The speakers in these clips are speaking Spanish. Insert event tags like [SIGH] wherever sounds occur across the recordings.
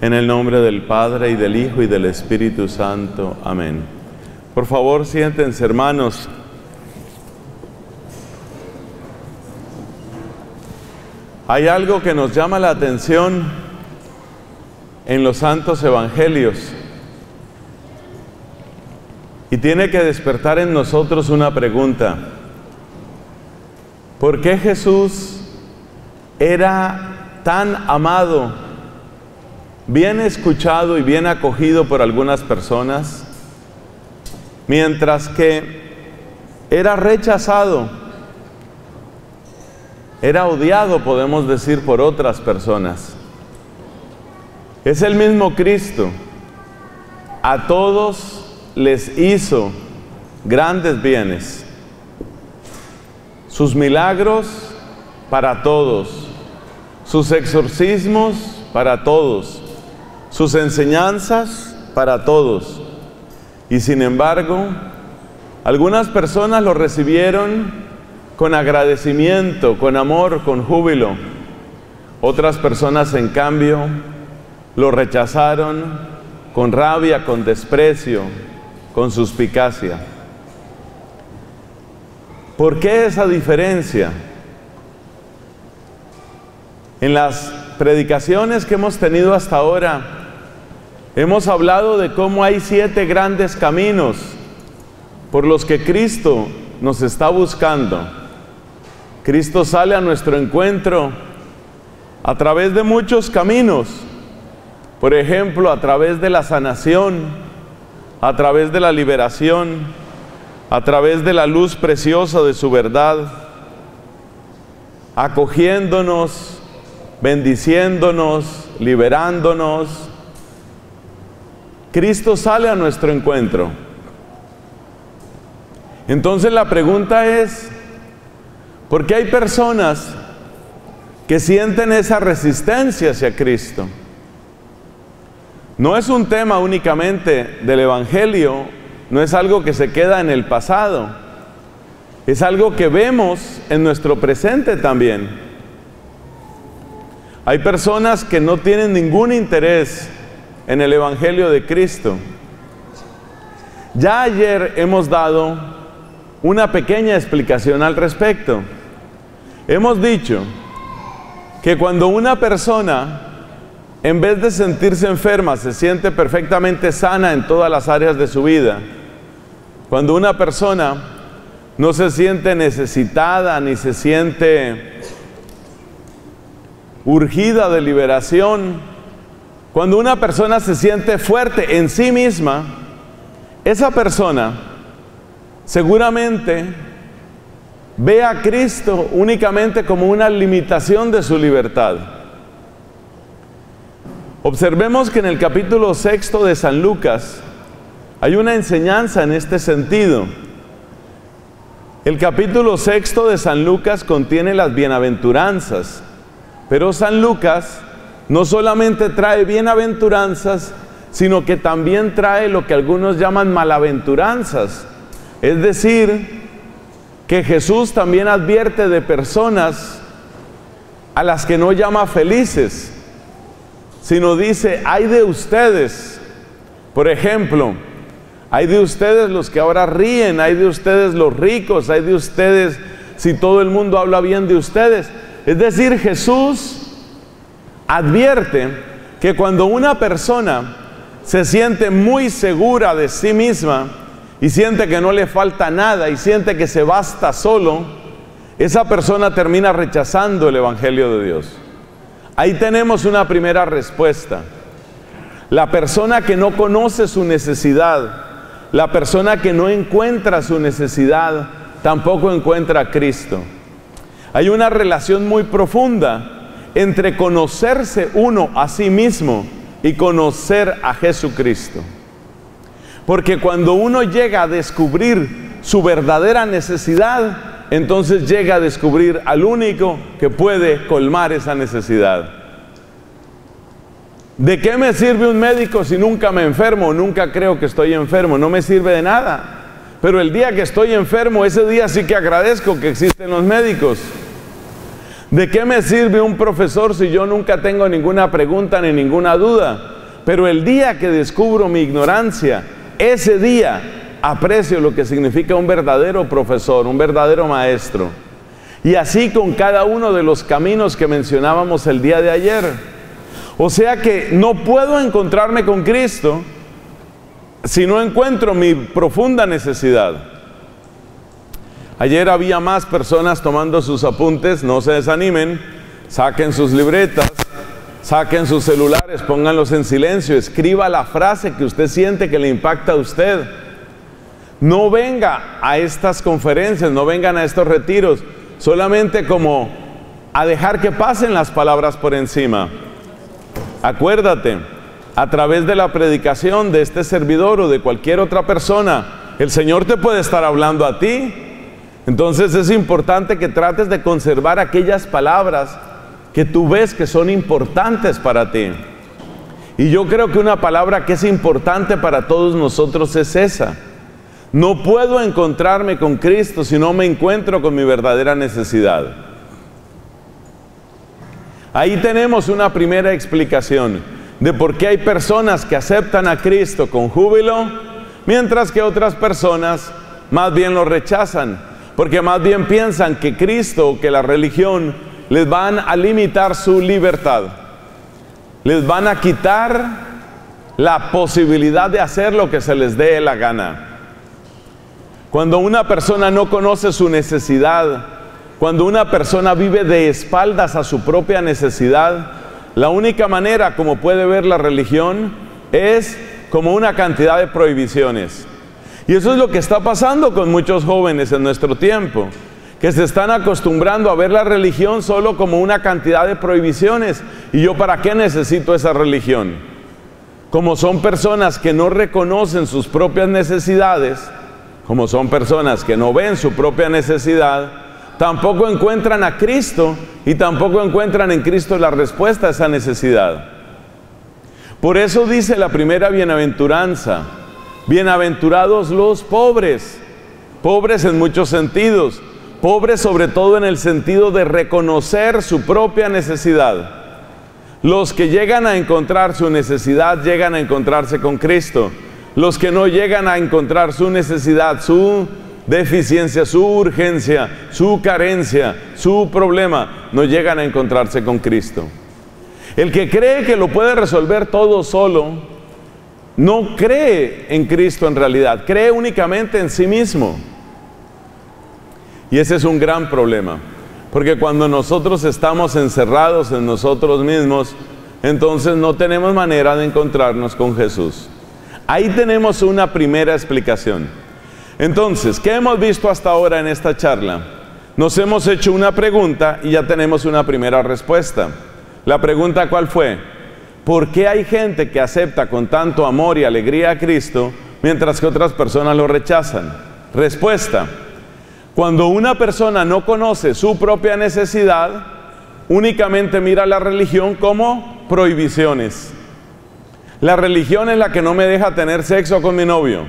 En el nombre del Padre y del Hijo y del Espíritu Santo. Amén. Por favor, siéntense hermanos. Hay algo que nos llama la atención en los santos evangelios y tiene que despertar en nosotros una pregunta. ¿Por qué Jesús era tan amado, bien escuchado y bien acogido por algunas personas, mientras que era rechazado, era odiado, podemos decir, por otras personas? Es el mismo Cristo. A todos les hizo grandes bienes. Sus milagros para todos. Sus exorcismos para todos. Sus enseñanzas para todos. Y sin embargo, algunas personas lo recibieron con agradecimiento, con amor, con júbilo. Otras personas, en cambio, lo rechazaron con rabia, con desprecio, con suspicacia. ¿Por qué esa diferencia? En las predicaciones que hemos tenido hasta ahora, hemos hablado de cómo hay siete grandes caminos por los que Cristo nos está buscando. Cristo sale a nuestro encuentro a través de muchos caminos. Por ejemplo, a través de la sanación, a través de la liberación, a través de la luz preciosa de su verdad, acogiéndonos, bendiciéndonos, liberándonos. Cristo sale a nuestro encuentro. Entonces la pregunta es, ¿por qué hay personas que sienten esa resistencia hacia Cristo? No es un tema únicamente del Evangelio, no es algo que se queda en el pasado, es algo que vemos en nuestro presente también. Hay personas que no tienen ningún interés en el Evangelio de Cristo. Ya ayer hemos dado una pequeña explicación al respecto. Hemos dicho que cuando una persona en vez de sentirse enferma, se siente perfectamente sana en todas las áreas de su vida. Cuando una persona no se siente necesitada ni se siente urgida de liberación, cuando una persona se siente fuerte en sí misma, esa persona seguramente ve a Cristo únicamente como una limitación de su libertad. Observemos que en el capítulo sexto de San Lucas hay una enseñanza en este sentido. El capítulo sexto de San Lucas contiene las bienaventuranzas, pero San Lucas no solamente trae bienaventuranzas, sino que también trae lo que algunos llaman malaventuranzas. Es decir, que Jesús también advierte de personas a las que no llama felices, sino dice, hay de ustedes, por ejemplo, hay de ustedes los que ahora ríen, hay de ustedes los ricos, hay de ustedes si todo el mundo habla bien de ustedes. Es decir, Jesús advierte que cuando una persona se siente muy segura de sí misma y siente que no le falta nada y siente que se basta solo, esa persona termina rechazando el Evangelio de Dios. Ahí tenemos una primera respuesta. La persona que no conoce su necesidad, la persona que no encuentra su necesidad, tampoco encuentra a Cristo. Hay una relación muy profunda entre conocerse uno a sí mismo y conocer a Jesucristo. Porque cuando uno llega a descubrir su verdadera necesidad, entonces llega a descubrir al único que puede colmar esa necesidad. ¿De qué me sirve un médico si nunca me enfermo? Nunca creo que estoy enfermo, no me sirve de nada. Pero el día que estoy enfermo, ese día sí que agradezco que existen los médicos. ¿De qué me sirve un profesor si yo nunca tengo ninguna pregunta ni ninguna duda? Pero el día que descubro mi ignorancia, ese día aprecio lo que significa un verdadero profesor, un verdadero maestro. Y así con cada uno de los caminos que mencionábamos el día de ayer. O sea que no puedo encontrarme con Cristo si no encuentro mi profunda necesidad. Ayer había más personas tomando sus apuntes, no se desanimen, saquen sus libretas, saquen sus celulares, pónganlos en silencio, escriba la frase que usted siente que le impacta a usted. No venga a estas conferencias, no vengan a estos retiros, solamente como a dejar que pasen las palabras por encima. Acuérdate, a través de la predicación de este servidor o de cualquier otra persona, el Señor te puede estar hablando a ti. Entonces es importante que trates de conservar aquellas palabras que tú ves que son importantes para ti. Y yo creo que una palabra que es importante para todos nosotros es esa. No puedo encontrarme con Cristo si no me encuentro con mi verdadera necesidad. Ahí tenemos una primera explicación de por qué hay personas que aceptan a Cristo con júbilo, mientras que otras personas más bien lo rechazan, porque más bien piensan que Cristo, que la religión, les van a limitar su libertad, les van a quitar la posibilidad de hacer lo que se les dé la gana. Cuando una persona no conoce su necesidad, cuando una persona vive de espaldas a su propia necesidad, la única manera como puede ver la religión es como una cantidad de prohibiciones. Y eso es lo que está pasando con muchos jóvenes en nuestro tiempo, que se están acostumbrando a ver la religión solo como una cantidad de prohibiciones. ¿Y yo para qué necesito esa religión? Como son personas que no reconocen sus propias necesidades, como son personas que no ven su propia necesidad, tampoco encuentran a Cristo y tampoco encuentran en Cristo la respuesta a esa necesidad. Por eso dice la primera bienaventuranza, bienaventurados los pobres, pobres en muchos sentidos, pobres sobre todo en el sentido de reconocer su propia necesidad. Los que llegan a encontrar su necesidad llegan a encontrarse con Cristo. Los que no llegan a encontrar su necesidad, su deficiencia, su urgencia, su carencia, su problema, no llegan a encontrarse con Cristo. El que cree que lo puede resolver todo solo, no cree en Cristo en realidad, cree únicamente en sí mismo. Y ese es un gran problema, porque cuando nosotros estamos encerrados en nosotros mismos, entonces no tenemos manera de encontrarnos con Jesús. Ahí tenemos una primera explicación. Entonces, ¿qué hemos visto hasta ahora en esta charla? Nos hemos hecho una pregunta y ya tenemos una primera respuesta. La pregunta cuál fue? ¿Por qué hay gente que acepta con tanto amor y alegría a Cristo mientras que otras personas lo rechazan? Respuesta. Cuando una persona no conoce su propia necesidad, únicamente mira la religión como prohibiciones. La religión es la que no me deja tener sexo con mi novio.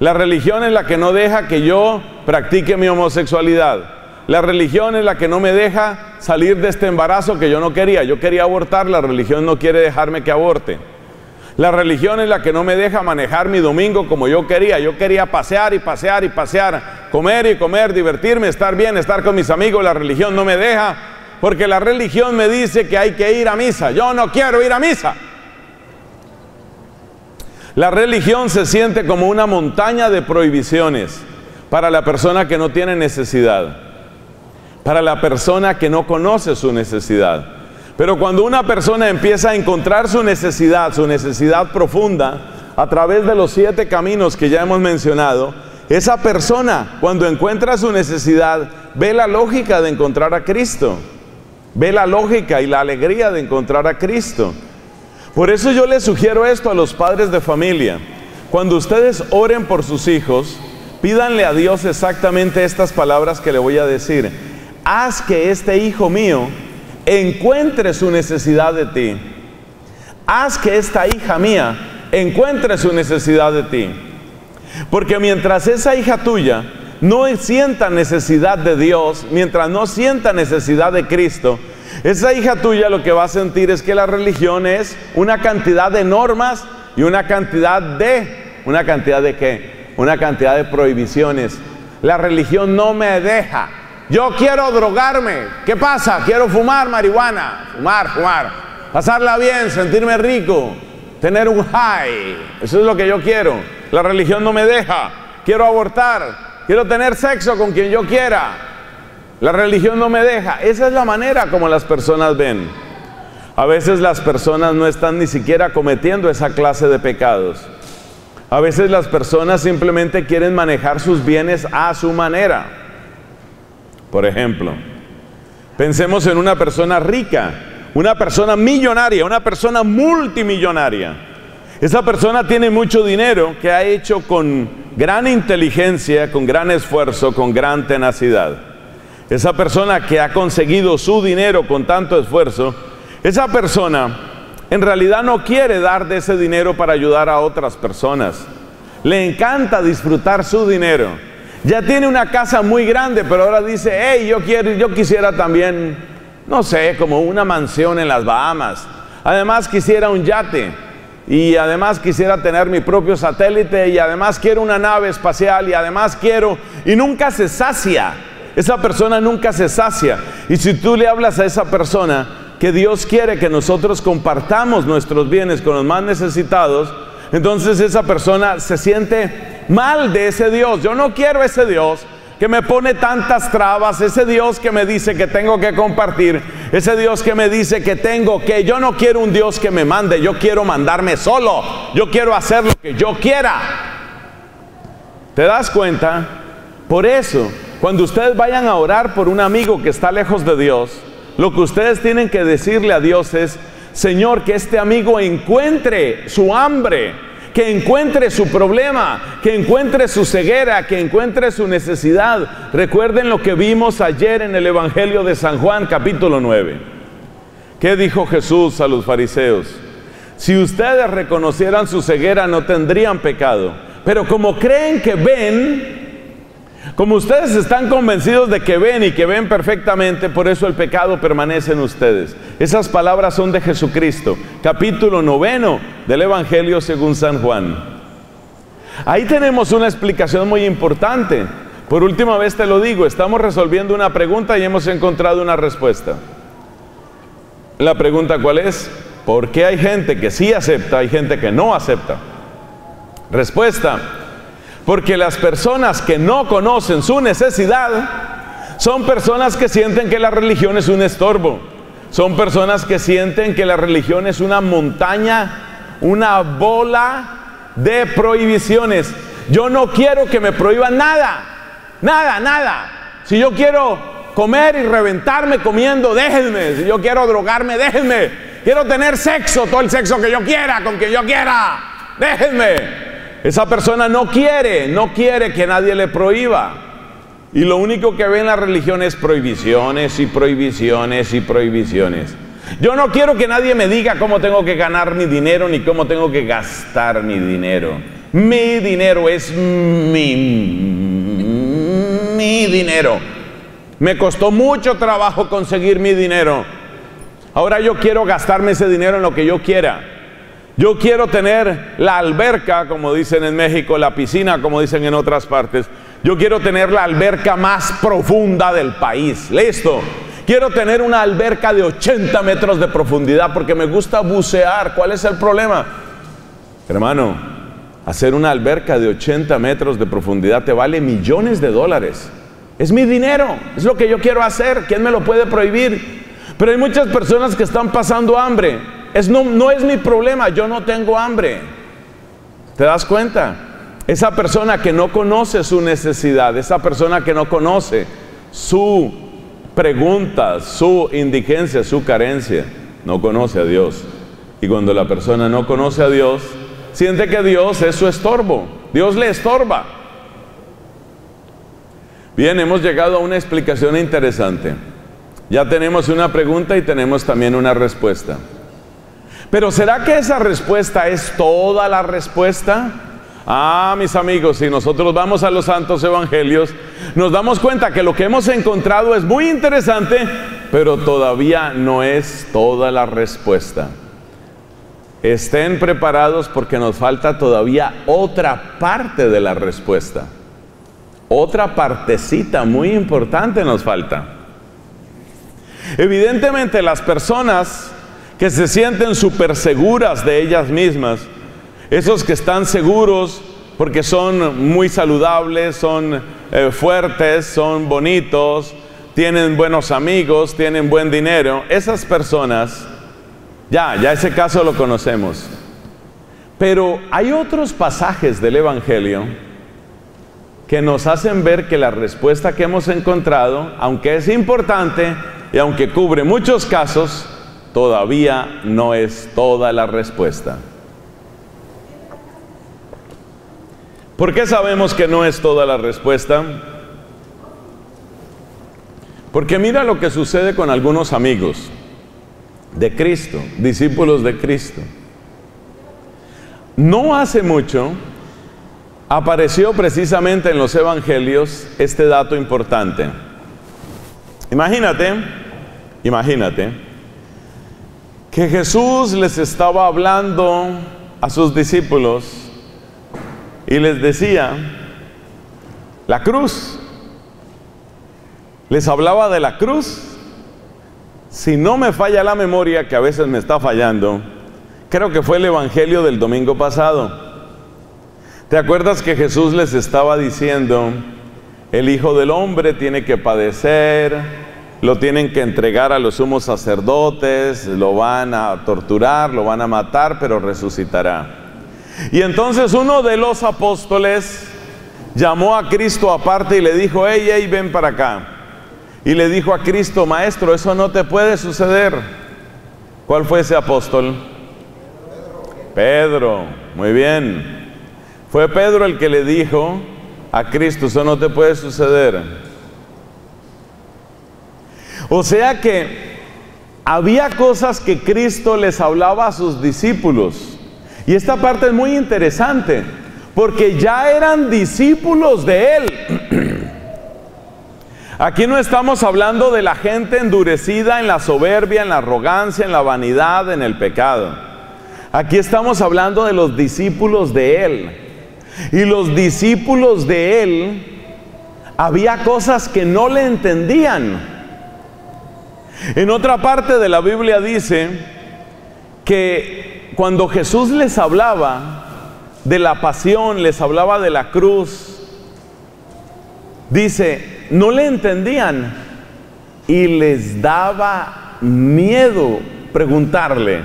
La religión es la que no deja que yo practique mi homosexualidad. La religión es la que no me deja salir de este embarazo que yo no quería. Yo quería abortar, la religión no quiere dejarme que aborte. La religión es la que no me deja manejar mi domingo como yo quería. Yo quería pasear y pasear y pasear, comer y comer, divertirme, estar bien, estar con mis amigos. La religión no me deja porque la religión me dice que hay que ir a misa. Yo no quiero ir a misa. La religión se siente como una montaña de prohibiciones para la persona que no tiene necesidad, para la persona que no conoce su necesidad. Pero cuando una persona empieza a encontrar su necesidad, su necesidad profunda, a través de los siete caminos que ya hemos mencionado, esa persona cuando encuentra su necesidad ve la lógica de encontrar a Cristo, ve la lógica y la alegría de encontrar a Cristo. Por eso yo les sugiero esto a los padres de familia. Cuando ustedes oren por sus hijos, pídanle a Dios exactamente estas palabras que le voy a decir. Haz que este hijo mío encuentre su necesidad de ti. Haz que esta hija mía encuentre su necesidad de ti. Porque mientras esa hija tuya no sienta necesidad de Dios, mientras no sienta necesidad de Cristo, esa hija tuya lo que va a sentir es que la religión es una cantidad de normas y una cantidad de, ¿una cantidad de qué? Una cantidad de prohibiciones. La religión no me deja. Yo quiero drogarme. ¿Qué pasa? Quiero fumar marihuana. Fumar, fumar. Pasarla bien, sentirme rico, tener un high. Eso es lo que yo quiero. La religión no me deja. Quiero abortar. Quiero tener sexo con quien yo quiera. La religión no me deja. Esa es la manera como las personas ven. A veces las personas no están ni siquiera cometiendo esa clase de pecados. A veces las personas simplemente quieren manejar sus bienes a su manera. Por ejemplo, pensemos en una persona rica, una persona millonaria, una persona multimillonaria. Esa persona tiene mucho dinero que ha hecho con gran inteligencia, con gran esfuerzo, con gran tenacidad. Esa persona que ha conseguido su dinero con tanto esfuerzo, esa persona en realidad no quiere dar de ese dinero para ayudar a otras personas. Le encanta disfrutar su dinero. Ya tiene una casa muy grande, pero ahora dice, hey, yo quiero, yo quisiera también, no sé, como una mansión en las Bahamas. Además quisiera un yate y además quisiera tener mi propio satélite y además quiero una nave espacial y además quiero y nunca se sacia. Esa persona nunca se sacia. Y si tú le hablas a esa persona que Dios quiere que nosotros compartamos nuestros bienes con los más necesitados, entonces esa persona se siente mal de ese Dios. Yo no quiero ese Dios que me pone tantas trabas, ese Dios que me dice que tengo que compartir, ese Dios que me dice que tengo que, yo no quiero un Dios que me mande, yo quiero mandarme solo, yo quiero hacer lo que yo quiera. ¿Te das cuenta? Por eso, cuando ustedes vayan a orar por un amigo que está lejos de Dios, lo que ustedes tienen que decirle a Dios es, Señor, que este amigo encuentre su hambre, que encuentre su problema, que encuentre su ceguera, que encuentre su necesidad. Recuerden lo que vimos ayer en el Evangelio de San Juan capítulo 9. ¿Qué dijo Jesús a los fariseos? Si ustedes reconocieran su ceguera no tendrían pecado, pero como creen que ven, como ustedes están convencidos de que ven y que ven perfectamente, por eso el pecado permanece en ustedes. Esas palabras son de Jesucristo, capítulo noveno del Evangelio según San Juan. Ahí tenemos una explicación muy importante. Por última vez te lo digo, estamos resolviendo una pregunta y hemos encontrado una respuesta. La pregunta cuál es? ¿Por qué hay gente que sí acepta, hay gente que no acepta? Respuesta, porque las personas que no conocen su necesidad son personas que sienten que la religión es un estorbo. Son personas que sienten que la religión es una montaña, una bola de prohibiciones. Yo no quiero que me prohíban nada. Nada, nada. Si yo quiero comer y reventarme comiendo, déjenme. Si yo quiero drogarme, déjenme. Quiero tener sexo, todo el sexo que yo quiera, con quien yo quiera. Déjenme. Esa persona no quiere, no quiere que nadie le prohíba. Y lo único que ve en la religión es prohibiciones y prohibiciones y prohibiciones. Yo no quiero que nadie me diga cómo tengo que ganar mi dinero ni cómo tengo que gastar mi dinero. Mi dinero es mi, mi dinero. Me costó mucho trabajo conseguir mi dinero. Ahora yo quiero gastarme ese dinero en lo que yo quiera. Yo quiero tener la alberca, como dicen en México, la piscina, como dicen en otras partes. Yo quiero tener la alberca más profunda del país. Listo. Quiero tener una alberca de 80 metros de profundidad porque me gusta bucear. ¿Cuál es el problema? Hermano, hacer una alberca de 80 metros de profundidad te vale millones de dólares. Es mi dinero, es lo que yo quiero hacer. ¿Quién me lo puede prohibir? Pero hay muchas personas que están pasando hambre no, es mi problema, yo no tengo hambre. ¿Te das cuenta? Esa persona que no conoce su necesidad, esa persona que no conoce su pregunta, su indigencia, su carencia, no conoce a Dios. Y cuando la persona no conoce a Dios, siente que Dios es su estorbo. Dios le estorba. Bien, hemos llegado a una explicación interesante. Ya tenemos una pregunta y tenemos también una respuesta. Pero ¿será que esa respuesta es toda la respuesta? Ah, mis amigos, si nosotros vamos a los santos evangelios, nos damos cuenta que lo que hemos encontrado es muy interesante, pero todavía no es toda la respuesta. Estén preparados porque nos falta todavía otra parte de la respuesta. Otra partecita muy importante nos falta. Evidentemente las personas que se sienten súper seguras de ellas mismas, esos que están seguros porque son muy saludables, son eh, fuertes, son bonitos, tienen buenos amigos, tienen buen dinero, esas personas ya, ya ese caso lo conocemos. Pero hay otros pasajes del Evangelio que nos hacen ver que la respuesta que hemos encontrado, aunque es importante y aunque cubre muchos casos, todavía no es toda la respuesta. ¿Por qué sabemos que no es toda la respuesta? Porque mira lo que sucede con algunos amigos de Cristo, discípulos de Cristo. No hace mucho apareció precisamente en los evangelios este dato importante. Imagínate, imagínate, que Jesús les estaba hablando a sus discípulos y les decía, la cruz, les hablaba de la cruz si no me falla la memoria, que a veces me está fallando, creo que fue el Evangelio del domingo pasado. ¿Te acuerdas que Jesús les estaba diciendo, el Hijo del Hombre tiene que padecer, lo tienen que entregar a los sumos sacerdotes, lo van a torturar, lo van a matar, pero resucitará? Y entonces uno de los apóstoles llamó a Cristo aparte y le dijo, hey, hey, ven para acá y le dijo a Cristo, maestro, eso no te puede suceder. ¿Cuál fue ese apóstol? Pedro, muy bien. Fue Pedro el que le dijo a Cristo, eso no te puede suceder. O sea que había cosas que Cristo les hablaba a sus discípulos. Y esta parte es muy interesante, porque ya eran discípulos de Él. [CLEARS THROAT] Aquí no estamos hablando de la gente endurecida en la soberbia, en la arrogancia, en la vanidad, en el pecado. Aquí estamos hablando de los discípulos de Él. Y los discípulos de Él, había cosas que no le entendían. En otra parte de la Biblia dice que cuando Jesús les hablaba de la pasión, les hablaba de la cruz, dice, no le entendían y les daba miedo preguntarle.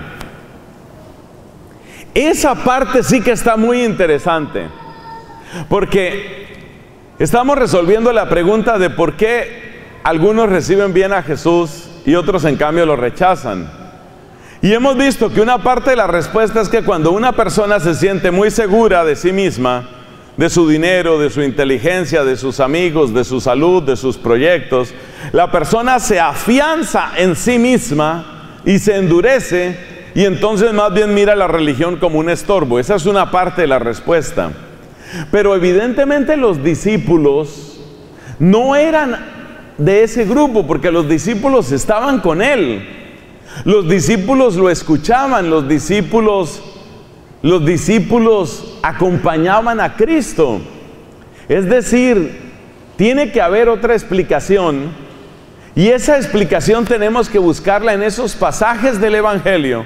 Esa parte sí que está muy interesante, porque estamos resolviendo la pregunta de por qué algunos reciben bien a Jesús y otros en cambio lo rechazan. Y hemos visto que una parte de la respuesta es que cuando una persona se siente muy segura de sí misma, de su dinero, de su inteligencia, de sus amigos, de su salud, de sus proyectos, la persona se afianza en sí misma y se endurece y entonces más bien mira la religión como un estorbo. Esa es una parte de la respuesta. Pero evidentemente los discípulos no eran de ese grupo porque los discípulos estaban con él. Los discípulos lo escuchaban, los discípulos los discípulos acompañaban a Cristo. Es decir, tiene que haber otra explicación y esa explicación tenemos que buscarla en esos pasajes del Evangelio,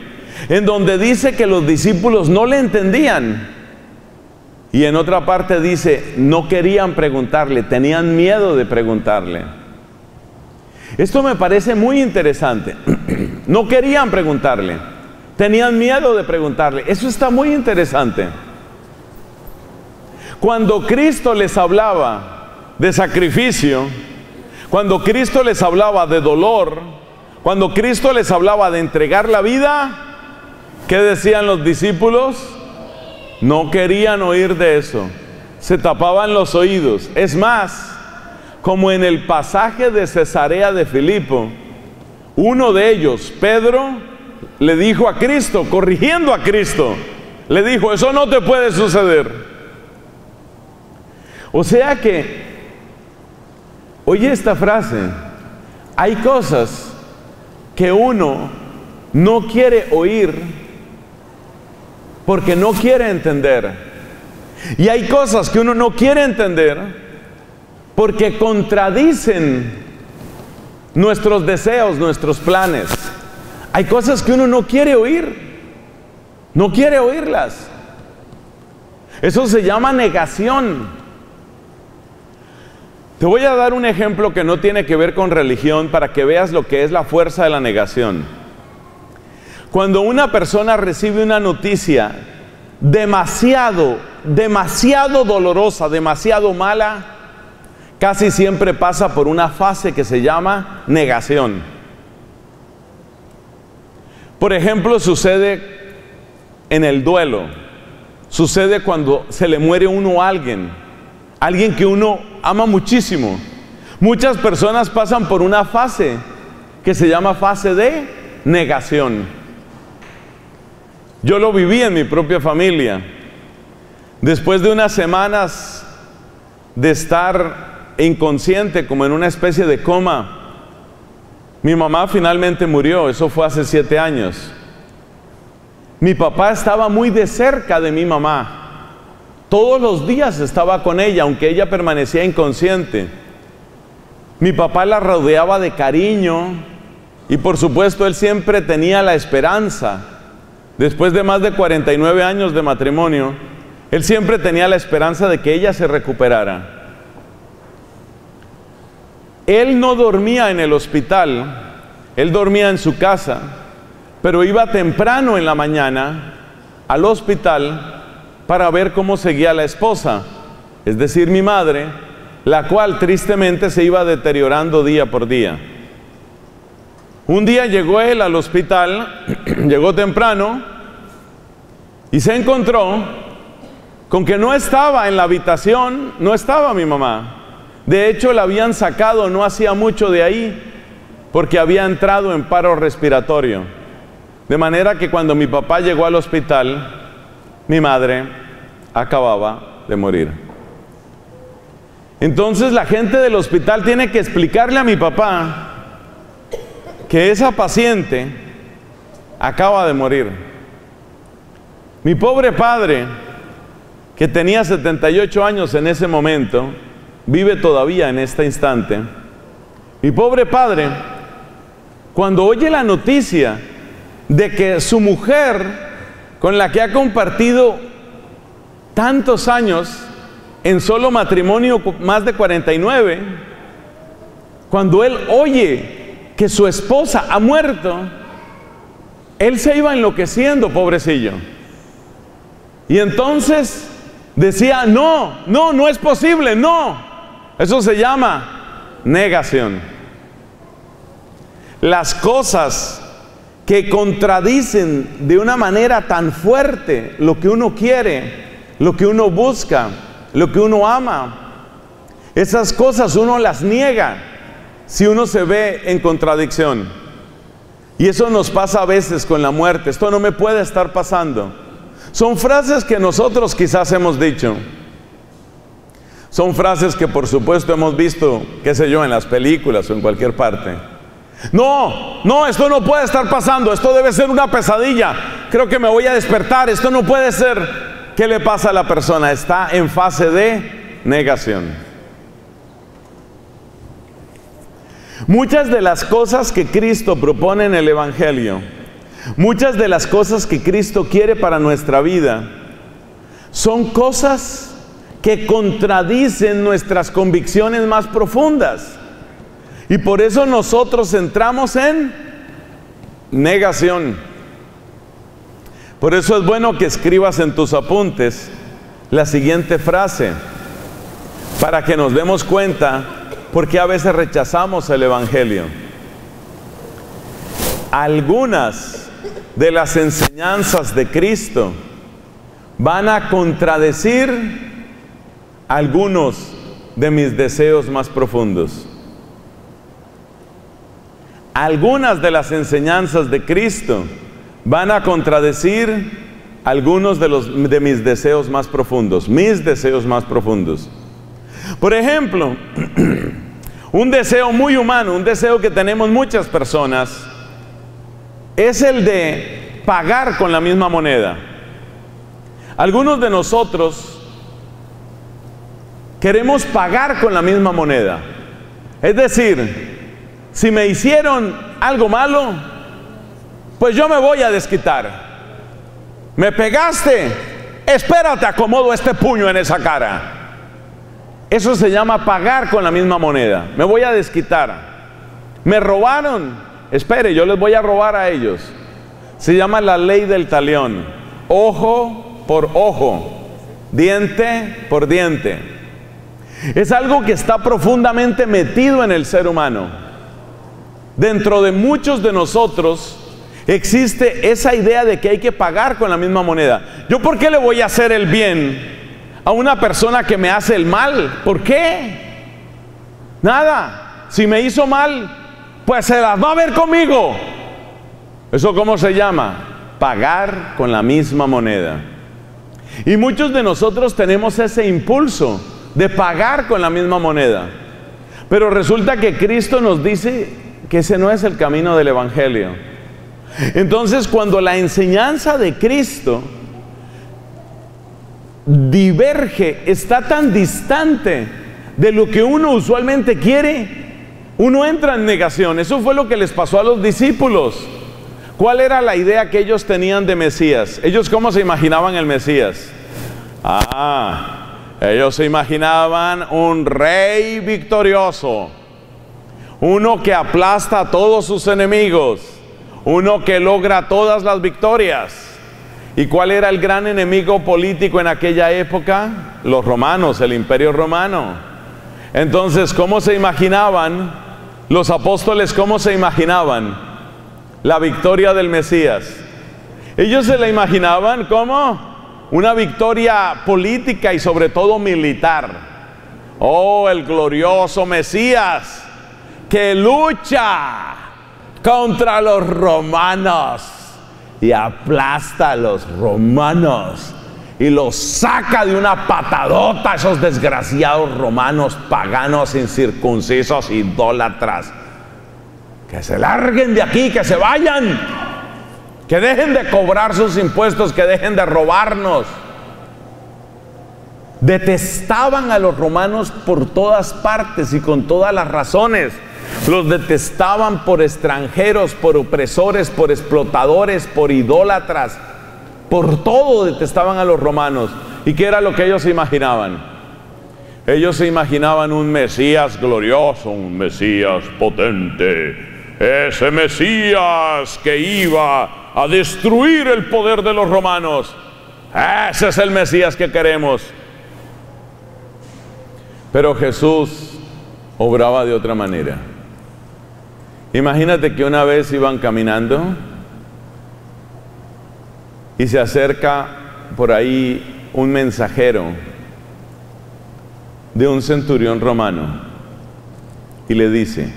en donde dice que los discípulos no le entendían. Y en otra parte dice, no querían preguntarle, tenían miedo de preguntarle. Esto me parece muy interesante. [CLEARS THROAT] no querían preguntarle. Tenían miedo de preguntarle. Eso está muy interesante. Cuando Cristo les hablaba de sacrificio, cuando Cristo les hablaba de dolor, cuando Cristo les hablaba de entregar la vida, ¿Qué decían los discípulos? No querían oír de eso. Se tapaban los oídos. Es más, como en el pasaje de Cesarea de Filipo, uno de ellos, Pedro, le dijo a Cristo, corrigiendo a Cristo, le dijo, eso no te puede suceder. O sea que, oye esta frase, hay cosas que uno no quiere oír porque no quiere entender. Y hay cosas que uno no quiere entender porque contradicen nuestros deseos, nuestros planes. Hay cosas que uno no quiere oír, no quiere oírlas. Eso se llama negación. Te voy a dar un ejemplo que no tiene que ver con religión para que veas lo que es la fuerza de la negación. Cuando una persona recibe una noticia demasiado, demasiado dolorosa, demasiado mala, casi siempre pasa por una fase que se llama negación. Por ejemplo, sucede en el duelo, sucede cuando se le muere uno a alguien, alguien que uno ama muchísimo. Muchas personas pasan por una fase que se llama fase de negación. Yo lo viví en mi propia familia. Después de unas semanas de estar inconsciente, como en una especie de coma, mi mamá finalmente murió, eso fue hace siete años. Mi papá estaba muy de cerca de mi mamá. Todos los días estaba con ella, aunque ella permanecía inconsciente. Mi papá la rodeaba de cariño y por supuesto él siempre tenía la esperanza. Después de más de 49 años de matrimonio, él siempre tenía la esperanza de que ella se recuperara. Él no dormía en el hospital, él dormía en su casa, pero iba temprano en la mañana al hospital para ver cómo seguía la esposa, es decir, mi madre, la cual tristemente se iba deteriorando día por día. Un día llegó él al hospital, [CLEARS THROAT] llegó temprano y se encontró con que no estaba en la habitación, no estaba mi mamá. De hecho, la habían sacado no hacía mucho de ahí porque había entrado en paro respiratorio. De manera que cuando mi papá llegó al hospital, mi madre acababa de morir. Entonces la gente del hospital tiene que explicarle a mi papá que esa paciente acaba de morir. Mi pobre padre, que tenía 78 años en ese momento, vive todavía en este instante. Mi pobre padre, cuando oye la noticia de que su mujer, con la que ha compartido tantos años, en solo matrimonio más de 49, cuando él oye que su esposa ha muerto, él se iba enloqueciendo, pobrecillo. Y entonces decía, no, no, no es posible, no, eso se llama negación. Las cosas que contradicen de una manera tan fuerte lo que uno quiere, lo que uno busca, lo que uno ama, esas cosas uno las niega si uno se ve en contradicción. Y eso nos pasa a veces con la muerte. Esto no me puede estar pasando. Son frases que nosotros quizás hemos dicho. Son frases que por supuesto hemos visto, qué sé yo, en las películas o en cualquier parte. No, no, esto no puede estar pasando, esto debe ser una pesadilla. Creo que me voy a despertar, esto no puede ser. ¿Qué le pasa a la persona? Está en fase de negación. Muchas de las cosas que Cristo propone en el Evangelio, muchas de las cosas que Cristo quiere para nuestra vida, son cosas que contradicen nuestras convicciones más profundas. Y por eso nosotros entramos en negación. Por eso es bueno que escribas en tus apuntes la siguiente frase, para que nos demos cuenta porque a veces rechazamos el Evangelio. Algunas de las enseñanzas de Cristo van a contradecir algunos de mis deseos más profundos. Algunas de las enseñanzas de Cristo van a contradecir algunos de, los, de mis deseos más profundos, mis deseos más profundos. Por ejemplo, [CLEARS THROAT] un deseo muy humano, un deseo que tenemos muchas personas, es el de pagar con la misma moneda. Algunos de nosotros queremos pagar con la misma moneda. Es decir, si me hicieron algo malo, pues yo me voy a desquitar. Me pegaste, espérate, acomodo este puño en esa cara. Eso se llama pagar con la misma moneda. Me voy a desquitar. Me robaron, espere, yo les voy a robar a ellos. Se llama la ley del talión. Ojo por ojo, diente por diente. Es algo que está profundamente metido en el ser humano. Dentro de muchos de nosotros existe esa idea de que hay que pagar con la misma moneda. ¿Yo por qué le voy a hacer el bien a una persona que me hace el mal? ¿Por qué? Nada. Si me hizo mal, pues se las va a ver conmigo. ¿Eso cómo se llama? Pagar con la misma moneda. Y muchos de nosotros tenemos ese impulso de pagar con la misma moneda. Pero resulta que Cristo nos dice que ese no es el camino del Evangelio. Entonces, cuando la enseñanza de Cristo diverge, está tan distante de lo que uno usualmente quiere, uno entra en negación. Eso fue lo que les pasó a los discípulos. ¿Cuál era la idea que ellos tenían de Mesías? ¿Ellos cómo se imaginaban el Mesías? Ah, ellos se imaginaban un rey victorioso, uno que aplasta a todos sus enemigos uno que logra todas las victorias. ¿Y cuál era el gran enemigo político en aquella época? Los romanos, el imperio romano. Entonces, ¿cómo se imaginaban los apóstoles, cómo se imaginaban la victoria del Mesías? Ellos se la imaginaban como una victoria política y sobre todo militar. Oh, el glorioso Mesías que lucha contra los romanos y aplasta a los romanos y los saca de una patadota esos desgraciados romanos paganos, incircuncisos, idólatras. Que se larguen de aquí, que se vayan, que dejen de cobrar sus impuestos, que dejen de robarnos. Detestaban a los romanos por todas partes y con todas las razones. Los detestaban por extranjeros, por opresores, por explotadores, por idólatras. Por todo detestaban a los romanos. ¿Y qué era lo que ellos imaginaban? Ellos se imaginaban un Mesías glorioso, un Mesías potente. Ese Mesías que iba a destruir el poder de los romanos. Ese es el Mesías que queremos. Pero Jesús obraba de otra manera. Imagínate que una vez iban caminando y se acerca por ahí un mensajero de un centurión romano y le dice,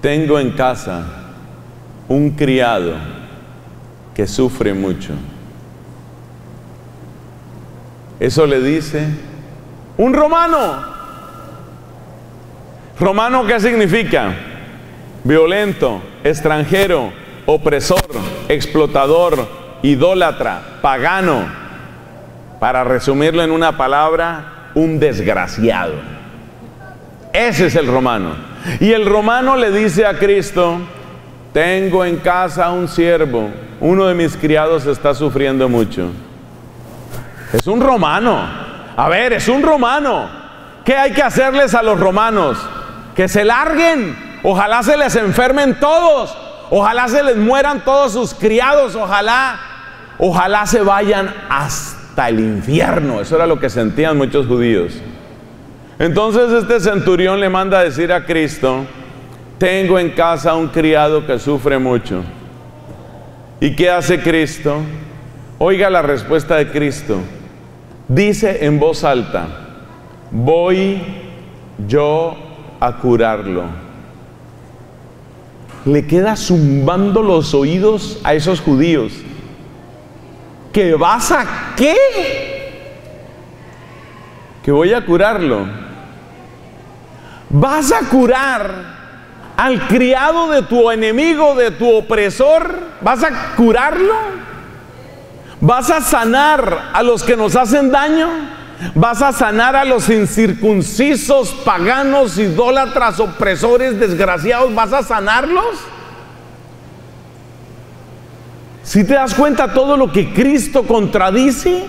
tengo en casa un criado que sufre mucho. Eso le dice un romano. Romano, ¿qué significa? Violento, extranjero, opresor, explotador, idólatra, pagano. Para resumirlo en una palabra, un desgraciado. Ese es el romano. Y el romano le dice a Cristo, tengo en casa un siervo, uno de mis criados está sufriendo mucho. Es un romano. A ver, es un romano. ¿Qué hay que hacerles a los romanos? que se larguen, ojalá se les enfermen todos, ojalá se les mueran todos sus criados, ojalá, ojalá se vayan hasta el infierno. Eso era lo que sentían muchos judíos. Entonces este centurión le manda a decir a Cristo, tengo en casa un criado que sufre mucho. ¿Y qué hace Cristo? Oiga la respuesta de Cristo. Dice en voz alta, voy yo a curarlo. Le queda zumbando los oídos a esos judíos. ¿Que vas a qué? Que voy a curarlo. Vas a curar al criado de tu enemigo, de tu opresor. ¿Vas a curarlo? ¿Vas a sanar a los que nos hacen daño? ¿Vas a sanar a los incircuncisos, paganos, idólatras, opresores, desgraciados? ¿Vas a sanarlos? Si te das cuenta todo lo que Cristo contradice,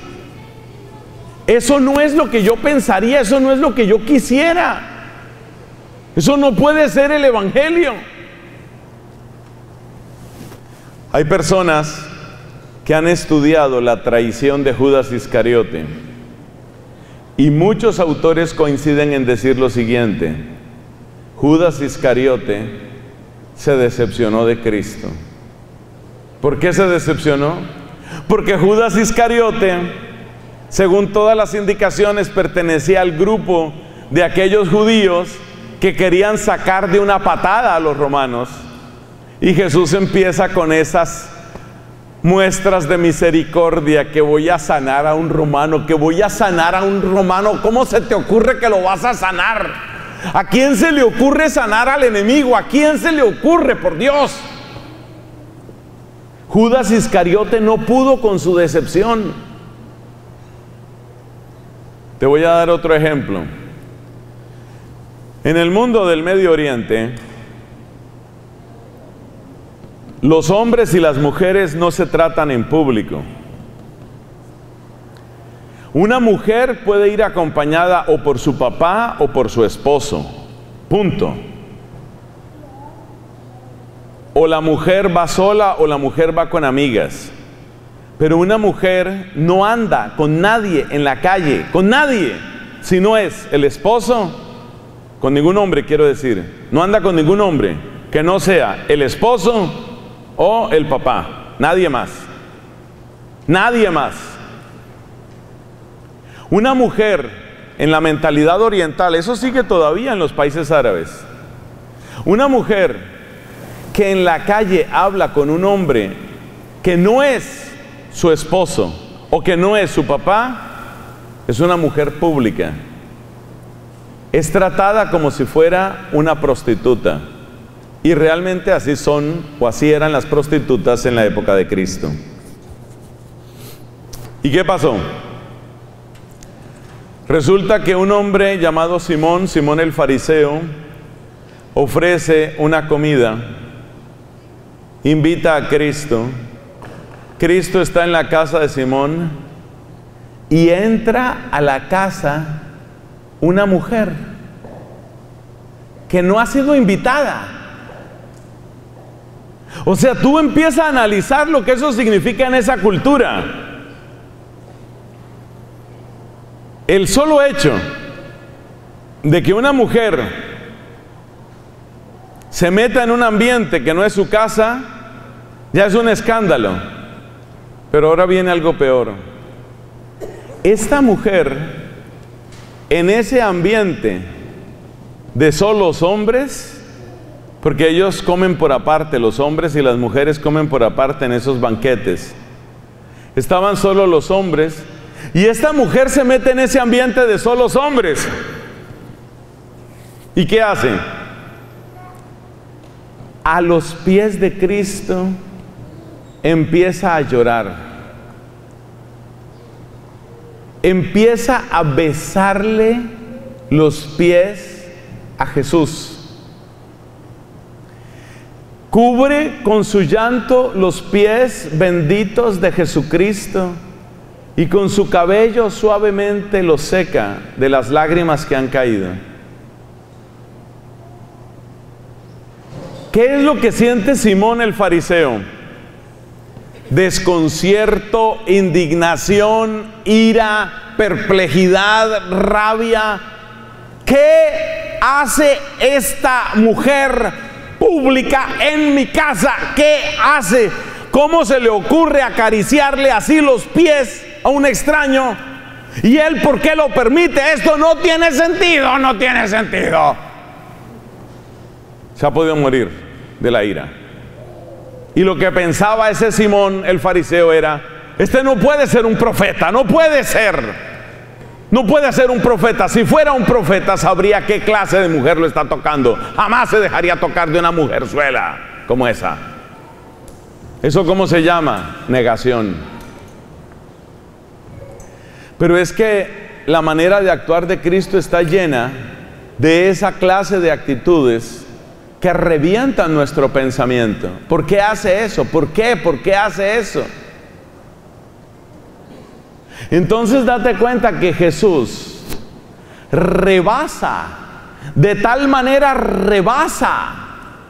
eso no es lo que yo pensaría, eso no es lo que yo quisiera. Eso no puede ser el Evangelio. Hay personas que han estudiado la traición de Judas Iscariote y muchos autores coinciden en decir lo siguiente. Judas Iscariote se decepcionó de Cristo. ¿Por qué se decepcionó? Porque Judas Iscariote, según todas las indicaciones, pertenecía al grupo de aquellos judíos que querían sacar de una patada a los romanos. Y Jesús empieza con esas muestras de misericordia, que voy a sanar a un romano, que voy a sanar a un romano. ¿Cómo se te ocurre que lo vas a sanar? ¿A quién se le ocurre sanar al enemigo? ¿A quién se le ocurre, por Dios? Judas Iscariote no pudo con su decepción. Te voy a dar otro ejemplo. En el mundo del Medio Oriente, los hombres y las mujeres no se tratan en público. Una mujer puede ir acompañada o por su papá o por su esposo. Punto. O la mujer va sola o la mujer va con amigas. Pero una mujer no anda con nadie en la calle, con nadie, si no es el esposo con ningún hombre quiero decir, no anda con ningún hombre que no sea el esposo o el papá, nadie más. Nadie más. Una mujer en la mentalidad oriental, eso sigue todavía en los países árabes. Una mujer que en la calle habla con un hombre que no es su esposo o que no es su papá, es una mujer pública es tratada como si fuera una prostituta. Y realmente así son o así eran las prostitutas en la época de Cristo. ¿Y qué pasó? Resulta que un hombre llamado Simón, Simón el fariseo, ofrece una comida, invita a Cristo, Cristo está en la casa de Simón y entra a la casa una mujer que no ha sido invitada. O sea, tú empiezas a analizar lo que eso significa en esa cultura. El solo hecho de que una mujer se meta en un ambiente que no es su casa, ya es un escándalo. Pero ahora viene algo peor. Esta mujer en ese ambiente de solos hombres, porque ellos comen por aparte, los hombres y las mujeres comen por aparte en esos banquetes. Estaban solo los hombres y esta mujer se mete en ese ambiente de solos hombres. ¿Y qué hace? A los pies de Cristo empieza a llorar empieza a besarle los pies a Jesús. Cubre con su llanto los pies benditos de Jesucristo y con su cabello suavemente los seca de las lágrimas que han caído. ¿Qué es lo que siente Simón el fariseo? Desconcierto, indignación, ira, perplejidad, rabia. ¿Qué hace esta mujer pública en mi casa. ¿Qué hace? ¿Cómo se le ocurre acariciarle así los pies a un extraño? ¿Y él por qué lo permite? Esto no tiene sentido, no tiene sentido. Se ha podido morir de la ira. Y lo que pensaba ese Simón, el fariseo, era, este no puede ser un profeta, no puede ser. No puede ser un profeta. Si fuera un profeta, sabría qué clase de mujer lo está tocando. Jamás se dejaría tocar de una mujerzuela como esa. ¿Eso cómo se llama? Negación. Pero es que la manera de actuar de Cristo está llena de esa clase de actitudes que revientan nuestro pensamiento. ¿Por qué hace eso? ¿Por qué? ¿Por qué hace eso? Entonces date cuenta que Jesús rebasa, de tal manera rebasa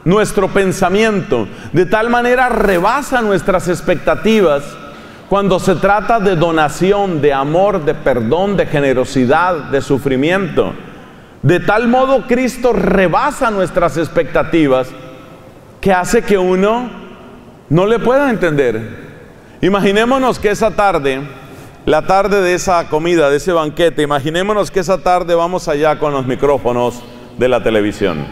nuestro pensamiento, de tal manera rebasa nuestras expectativas cuando se trata de donación, de amor, de perdón, de generosidad, de sufrimiento. De tal modo Cristo rebasa nuestras expectativas que hace que uno no le pueda entender. Imaginémonos que esa tarde la tarde de esa comida, de ese banquete, imaginémonos que esa tarde vamos allá con los micrófonos de la televisión.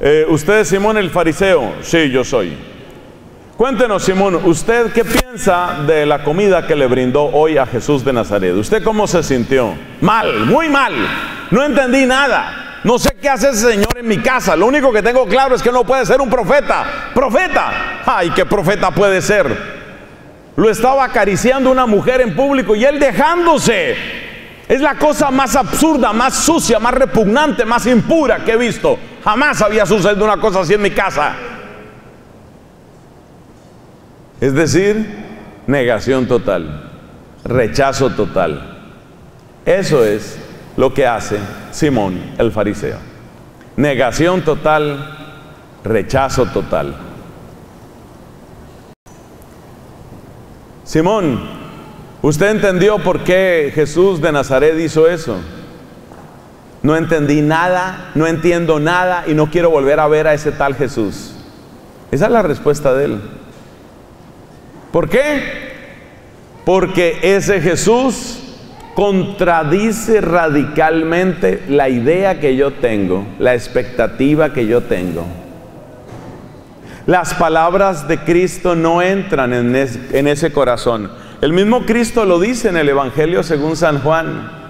Eh, ¿Usted es Simón el fariseo? Sí, yo soy. Cuéntenos, Simón, ¿usted qué piensa de la comida que le brindó hoy a Jesús de Nazaret? ¿Usted cómo se sintió? Mal, muy mal. No entendí nada. No sé qué hace ese señor en mi casa. Lo único que tengo claro es que no puede ser un profeta. Profeta. Ay, ¿qué profeta puede ser? Lo estaba acariciando una mujer en público y él dejándose. Es la cosa más absurda, más sucia, más repugnante, más impura que he visto. Jamás había sucedido una cosa así en mi casa. Es decir, negación total, rechazo total. Eso es lo que hace Simón el fariseo. Negación total, rechazo total. Simón, ¿usted entendió por qué Jesús de Nazaret hizo eso? No entendí nada, no entiendo nada y no quiero volver a ver a ese tal Jesús. Esa es la respuesta de él. ¿Por qué? Porque ese Jesús contradice radicalmente la idea que yo tengo, la expectativa que yo tengo. Las palabras de Cristo no entran en, ese corazón. El mismo Cristo lo dice en el Evangelio según San Juan.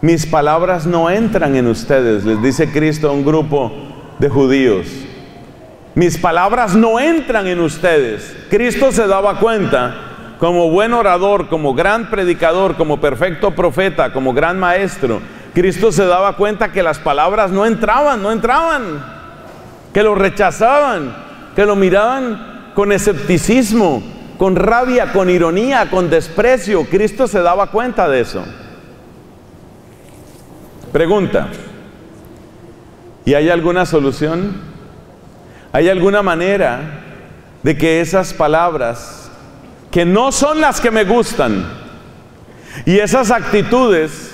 Mis palabras no entran en ustedes, les dice Cristo a un grupo de judíos. Mis palabras no entran en ustedes. Cristo se daba cuenta, como buen orador, como gran predicador, como perfecto profeta, como gran maestro, Cristo se daba cuenta que las palabras no entraban, no entraban, que lo rechazaban, que lo miraban con escepticismo, con rabia, con ironía, con desprecio. Cristo se daba cuenta de eso. Pregunta, ¿y hay alguna solución? ¿Hay alguna manera de que esas palabras, que no son las que me gustan, y esas actitudes,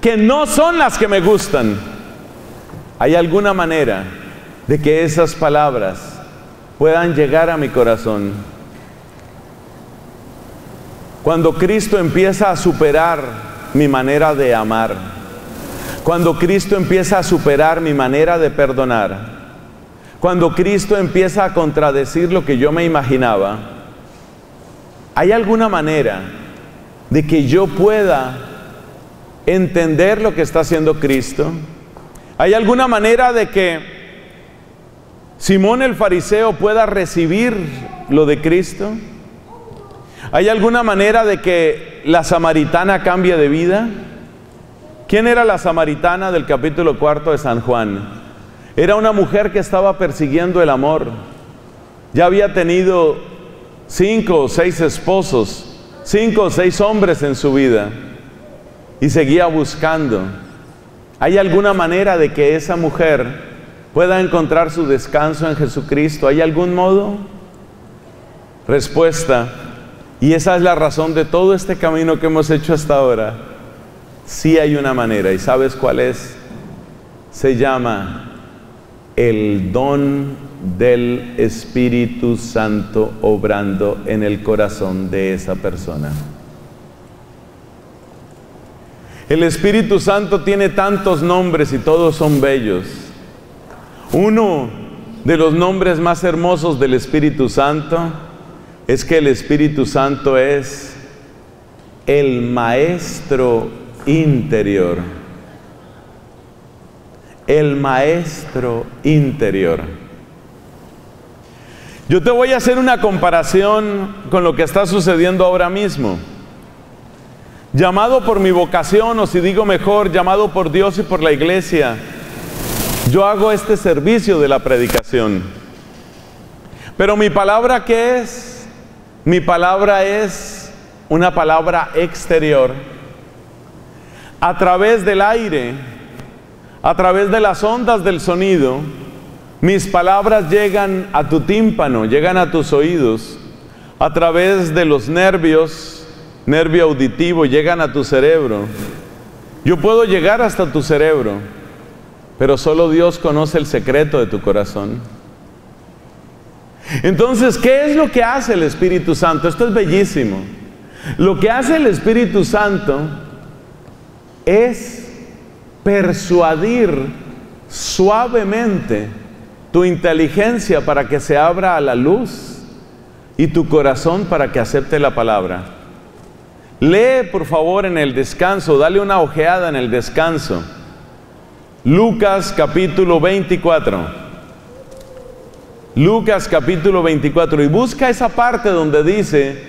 que no son las que me gustan, ¿hay alguna manera de que esas palabras puedan llegar a mi corazón. Cuando Cristo empieza a superar mi manera de amar, cuando Cristo empieza a superar mi manera de perdonar, cuando Cristo empieza a contradecir lo que yo me imaginaba, ¿hay alguna manera de que yo pueda entender lo que está haciendo Cristo? ¿Hay alguna manera de que Simón el fariseo pueda recibir lo de Cristo? ¿Hay alguna manera de que la samaritana cambie de vida? ¿Quién era la samaritana del capítulo cuarto de San Juan? Era una mujer que estaba persiguiendo el amor. Ya había tenido cinco o seis esposos, cinco o seis hombres en su vida y seguía buscando. ¿Hay alguna manera de que esa mujer pueda encontrar su descanso en Jesucristo. ¿Hay algún modo? Respuesta, y esa es la razón de todo este camino que hemos hecho hasta ahora. Sí hay una manera, ¿y sabes cuál es? Se llama el don del Espíritu Santo obrando en el corazón de esa persona. El Espíritu Santo tiene tantos nombres y todos son bellos. Uno de los nombres más hermosos del Espíritu Santo es que el Espíritu Santo es el maestro interior. El maestro interior. Yo te voy a hacer una comparación con lo que está sucediendo ahora mismo. Llamado por mi vocación, o si digo mejor, llamado por Dios y por la iglesia, yo hago este servicio de la predicación. Pero mi palabra, ¿qué es? Mi palabra es una palabra exterior. A través del aire, a través de las ondas del sonido, mis palabras llegan a tu tímpano, llegan a tus oídos, a través de los nervios, nervio auditivo, llegan a tu cerebro. Yo puedo llegar hasta tu cerebro, pero solo Dios conoce el secreto de tu corazón. Entonces, ¿qué es lo que hace el Espíritu Santo? Esto es bellísimo. Lo que hace el Espíritu Santo es persuadir suavemente tu inteligencia para que se abra a la luz y tu corazón para que acepte la palabra. Lee por favor en el descanso, dale una ojeada en el descanso. Lucas capítulo 24. Lucas capítulo 24. Y busca esa parte donde dice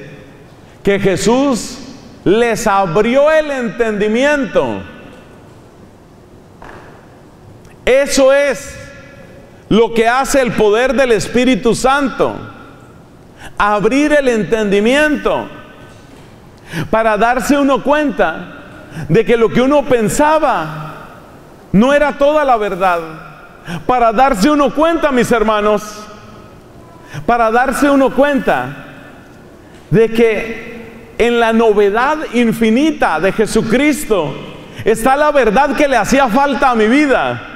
que Jesús les abrió el entendimiento. Eso es lo que hace el poder del Espíritu Santo. Abrir el entendimiento para darse uno cuenta de que lo que uno pensaba no era toda la verdad. Para darse uno cuenta, mis hermanos, para darse uno cuenta de que en la novedad infinita de Jesucristo está la verdad que le hacía falta a mi vida.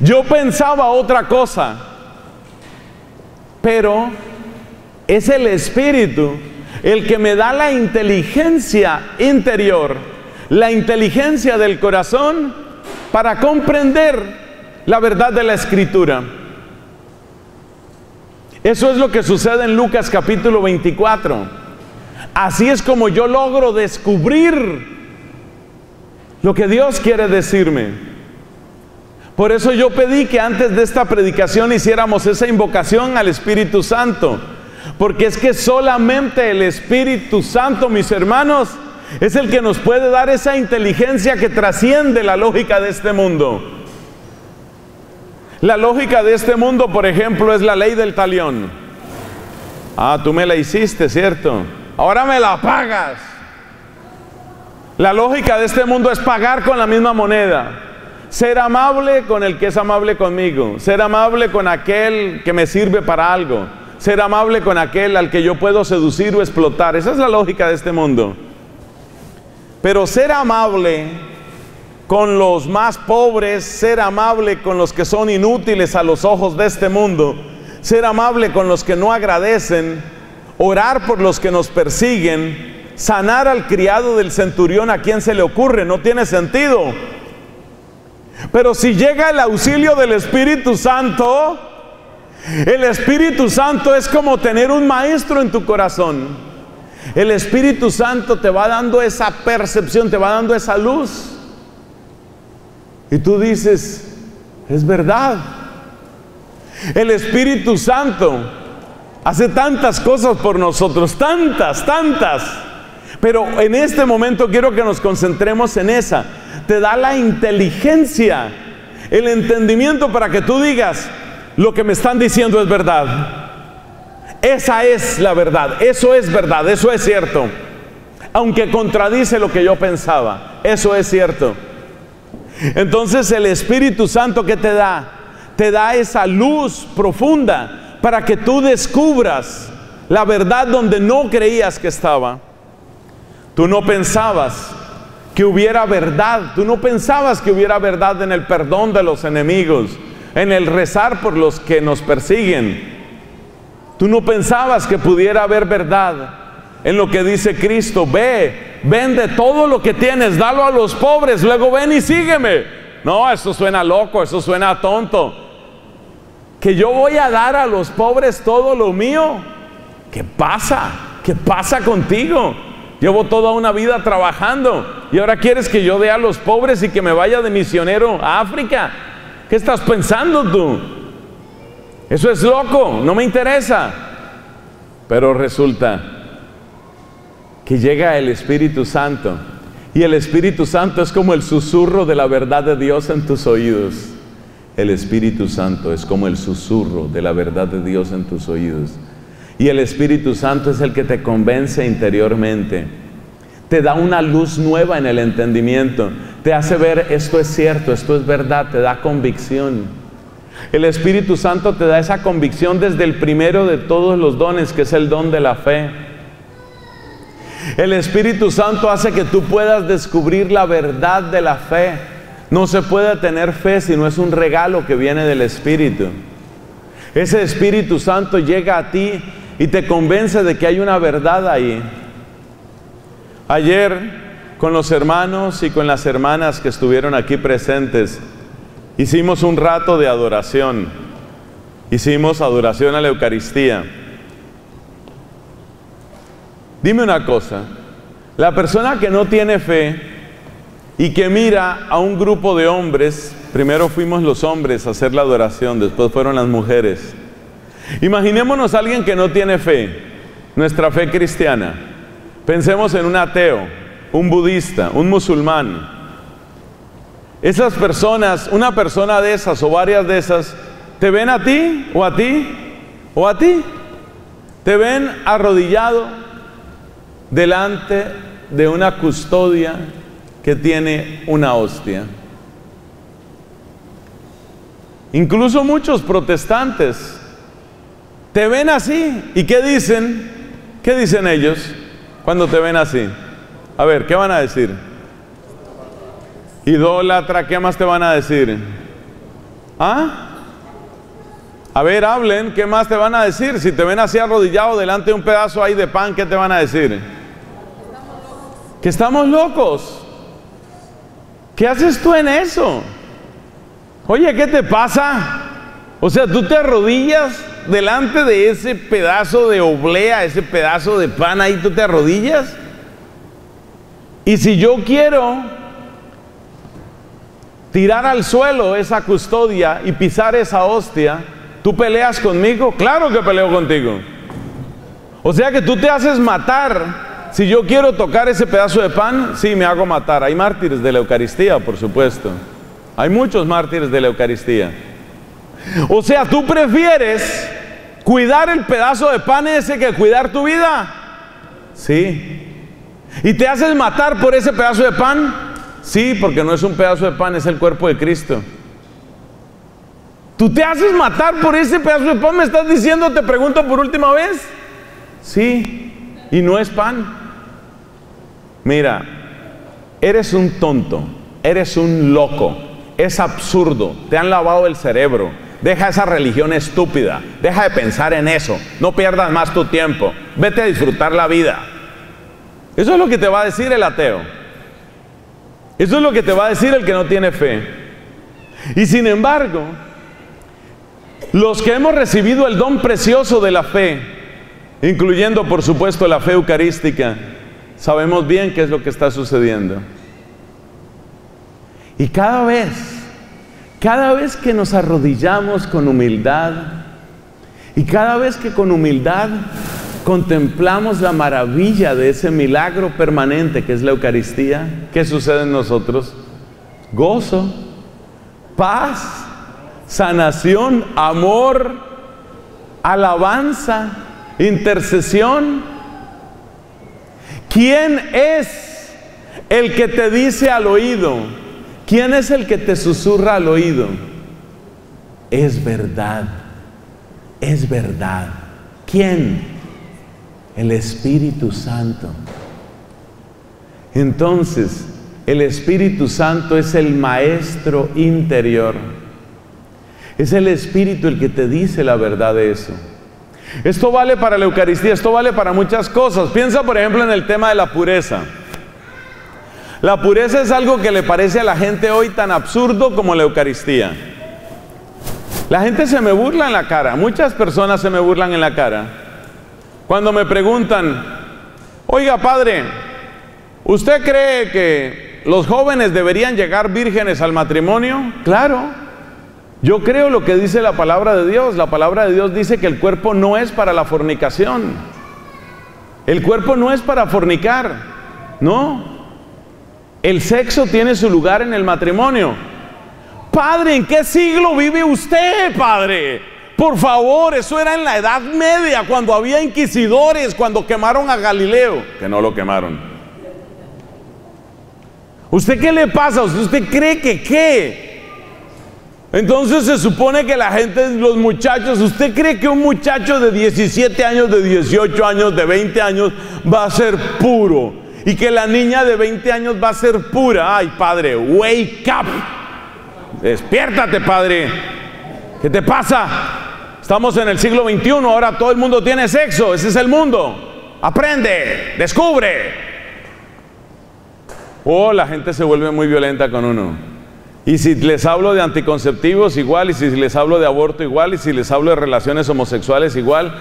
Yo pensaba otra cosa, pero es el Espíritu el que me da la inteligencia interior, la inteligencia del corazón para comprender la verdad de la escritura. Eso es lo que sucede en Lucas capítulo 24. Así es como yo logro descubrir lo que Dios quiere decirme. Por eso yo pedí que antes de esta predicación hiciéramos esa invocación al Espíritu Santo porque es que solamente el Espíritu Santo, mis hermanos, es el que nos puede dar esa inteligencia que trasciende la lógica de este mundo. La lógica de este mundo, por ejemplo, es la ley del talión. Ah, tú me la hiciste, ¿cierto? Ahora me la pagas. La lógica de este mundo es pagar con la misma moneda. Ser amable con el que es amable conmigo. Ser amable con aquel que me sirve para algo ser amable con aquel al que yo puedo seducir o explotar. Esa es la lógica de este mundo. Pero ser amable con los más pobres, ser amable con los que son inútiles a los ojos de este mundo, ser amable con los que no agradecen, orar por los que nos persiguen, sanar al criado del centurión a quien se le ocurre, no tiene sentido. Pero si llega el auxilio del Espíritu Santo, el Espíritu Santo es como tener un maestro en tu corazón. El Espíritu Santo te va dando esa percepción, te va dando esa luz. Y tú dices, es verdad. El Espíritu Santo hace tantas cosas por nosotros, tantas, tantas. Pero en este momento quiero que nos concentremos en esa. Te da la inteligencia, el entendimiento para que tú digas, lo que me están diciendo es verdad. Esa es la verdad, eso es verdad, eso es cierto. Aunque contradice lo que yo pensaba, eso es cierto. Entonces el Espíritu Santo que te da, te da esa luz profunda para que tú descubras la verdad donde no creías que estaba. Tú no pensabas que hubiera verdad, tú no pensabas que hubiera verdad en el perdón de los enemigos, en el rezar por los que nos persiguen. Tú no pensabas que pudiera haber verdad en lo que dice Cristo. Ve, vende todo lo que tienes, dalo a los pobres, luego ven y sígueme. No, eso suena loco, eso suena tonto. Que yo voy a dar a los pobres todo lo mío. ¿Qué pasa? ¿Qué pasa contigo? Llevo toda una vida trabajando y ahora quieres que yo dé a los pobres y que me vaya de misionero a África. ¿Qué estás pensando tú? Eso es loco, no me interesa. Pero resulta que llega el Espíritu Santo y el Espíritu Santo es como el susurro de la verdad de Dios en tus oídos. El Espíritu Santo es como el susurro de la verdad de Dios en tus oídos. Y el Espíritu Santo es el que te convence interiormente. Te da una luz nueva en el entendimiento. Te hace ver esto es cierto, esto es verdad, te da convicción. El Espíritu Santo te da esa convicción desde el primero de todos los dones, que es el don de la fe. El Espíritu Santo hace que tú puedas descubrir la verdad de la fe. No se puede tener fe si no es un regalo que viene del Espíritu. Ese Espíritu Santo llega a ti y te convence de que hay una verdad ahí. Ayer con los hermanos y con las hermanas que estuvieron aquí presentes, hicimos un rato de adoración. Hicimos adoración a la Eucaristía. Dime una cosa, la persona que no tiene fe y que mira a un grupo de hombres, primero fuimos los hombres a hacer la adoración, después fueron las mujeres, Imaginémonos a alguien que no tiene fe, nuestra fe cristiana. Pensemos en un ateo, un budista, un musulmán. Esas personas, una persona de esas o varias de esas, ¿te ven a ti o a ti o a ti? Te ven arrodillado delante de una custodia que tiene una hostia. Incluso muchos protestantes te ven así. ¿Y qué dicen? ¿Qué dicen ellos cuando te ven así? A ver, ¿qué van a decir? Idólatra, ¿qué más te van a decir? ¿Ah? A ver, hablen, ¿qué más te van a decir? Si te ven así arrodillado delante de un pedazo ahí de pan, ¿qué te van a decir? Que estamos locos. ¿Qué haces tú en eso? Oye, ¿qué te pasa? O sea, tú te arrodillas delante de ese pedazo de oblea, ese pedazo de pan, ahí tú te arrodillas. Y si yo quiero tirar al suelo esa custodia y pisar esa hostia, ¿tú peleas conmigo? Claro que peleo contigo. O sea que tú te haces matar. Si yo quiero tocar ese pedazo de pan, sí, me hago matar. Hay mártires de la Eucaristía, por supuesto. Hay muchos mártires de la Eucaristía. O sea, tú prefieres cuidar el pedazo de pan ese que cuidar tu vida. Sí. ¿Y te haces matar por ese pedazo de pan? Sí, porque no es un pedazo de pan, es el cuerpo de Cristo. ¿Tú te haces matar por ese pedazo de pan? ¿Me estás diciendo, te pregunto por última vez? Sí, y no es pan. Mira, eres un tonto, eres un loco, es absurdo, te han lavado el cerebro Deja esa religión estúpida. Deja de pensar en eso. No pierdas más tu tiempo. Vete a disfrutar la vida. Eso es lo que te va a decir el ateo. Eso es lo que te va a decir el que no tiene fe. Y sin embargo, los que hemos recibido el don precioso de la fe, incluyendo por supuesto la fe eucarística, sabemos bien qué es lo que está sucediendo. Y cada vez cada vez que nos arrodillamos con humildad y cada vez que con humildad contemplamos la maravilla de ese milagro permanente que es la Eucaristía, ¿qué sucede en nosotros? Gozo, paz, sanación, amor, alabanza, intercesión. ¿Quién es el que te dice al oído? ¿Quién es el que te susurra al oído? Es verdad, es verdad. ¿Quién? El Espíritu Santo. Entonces, el Espíritu Santo es el maestro interior. Es el Espíritu el que te dice la verdad de eso. Esto vale para la Eucaristía, esto vale para muchas cosas. Piensa, por ejemplo, en el tema de la pureza. La pureza es algo que le parece a la gente hoy tan absurdo como la Eucaristía. La gente se me burla en la cara, muchas personas se me burlan en la cara. Cuando me preguntan, oiga padre, ¿usted cree que los jóvenes deberían llegar vírgenes al matrimonio? Claro. Yo creo lo que dice la palabra de Dios. La palabra de Dios dice que el cuerpo no es para la fornicación. El cuerpo no es para fornicar. No. El sexo tiene su lugar en el matrimonio. Padre, ¿en qué siglo vive usted, padre? Por favor, eso era en la Edad Media, cuando había inquisidores, cuando quemaron a Galileo, que no lo quemaron. ¿Usted qué le pasa? ¿Usted cree que qué? Entonces se supone que la gente, los muchachos, ¿usted cree que un muchacho de 17 años, de 18 años, de 20 años va a ser puro? Y que la niña de 20 años va a ser pura. Ay, padre, wake up. Despiértate, padre. ¿Qué te pasa? Estamos en el siglo XXI, ahora todo el mundo tiene sexo, ese es el mundo. Aprende, descubre. Oh, la gente se vuelve muy violenta con uno. Y si les hablo de anticonceptivos igual, y si les hablo de aborto igual, y si les hablo de relaciones homosexuales igual,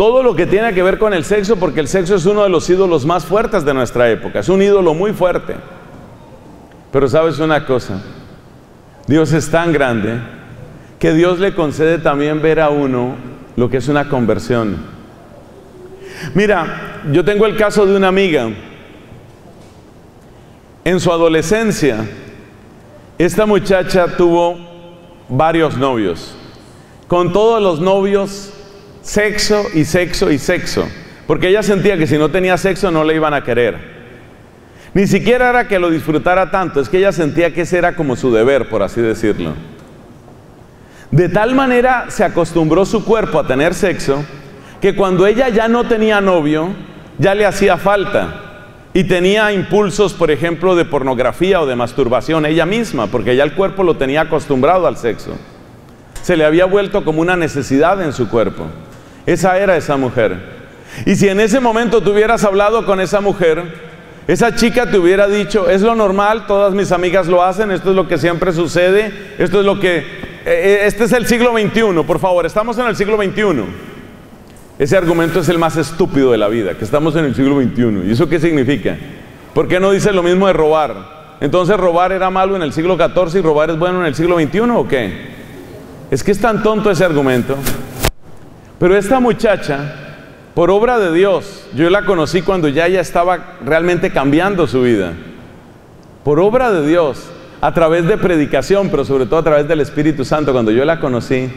todo lo que tiene que ver con el sexo, porque el sexo es uno de los ídolos más fuertes de nuestra época, es un ídolo muy fuerte. Pero sabes una cosa, Dios es tan grande que Dios le concede también ver a uno lo que es una conversión. Mira, yo tengo el caso de una amiga. En su adolescencia, esta muchacha tuvo varios novios. Con todos los novios, sexo y sexo y sexo. Porque ella sentía que si no tenía sexo no le iban a querer. Ni siquiera era que lo disfrutara tanto, es que ella sentía que ese era como su deber, por así decirlo. De tal manera se acostumbró su cuerpo a tener sexo que cuando ella ya no tenía novio, ya le hacía falta y tenía impulsos, por ejemplo, de pornografía o de masturbación ella misma, porque ya el cuerpo lo tenía acostumbrado al sexo. Se le había vuelto como una necesidad en su cuerpo. Esa era esa mujer. Y si en ese momento tú hubieras hablado con esa mujer, esa chica te hubiera dicho, es lo normal, todas mis amigas lo hacen, esto es lo que siempre sucede, esto es lo que... Eh, eh, este es el siglo XXI, por favor, estamos en el siglo XXI. Ese argumento es el más estúpido de la vida, que estamos en el siglo XXI. ¿Y eso qué significa? ¿Por qué no dice lo mismo de robar? Entonces robar era malo en el siglo XIV y robar es bueno en el siglo XXI o qué? Es que es tan tonto ese argumento. Pero esta muchacha, por obra de Dios, yo la conocí cuando ya ella estaba realmente cambiando su vida. Por obra de Dios, a través de predicación, pero sobre todo a través del Espíritu Santo, cuando yo la conocí,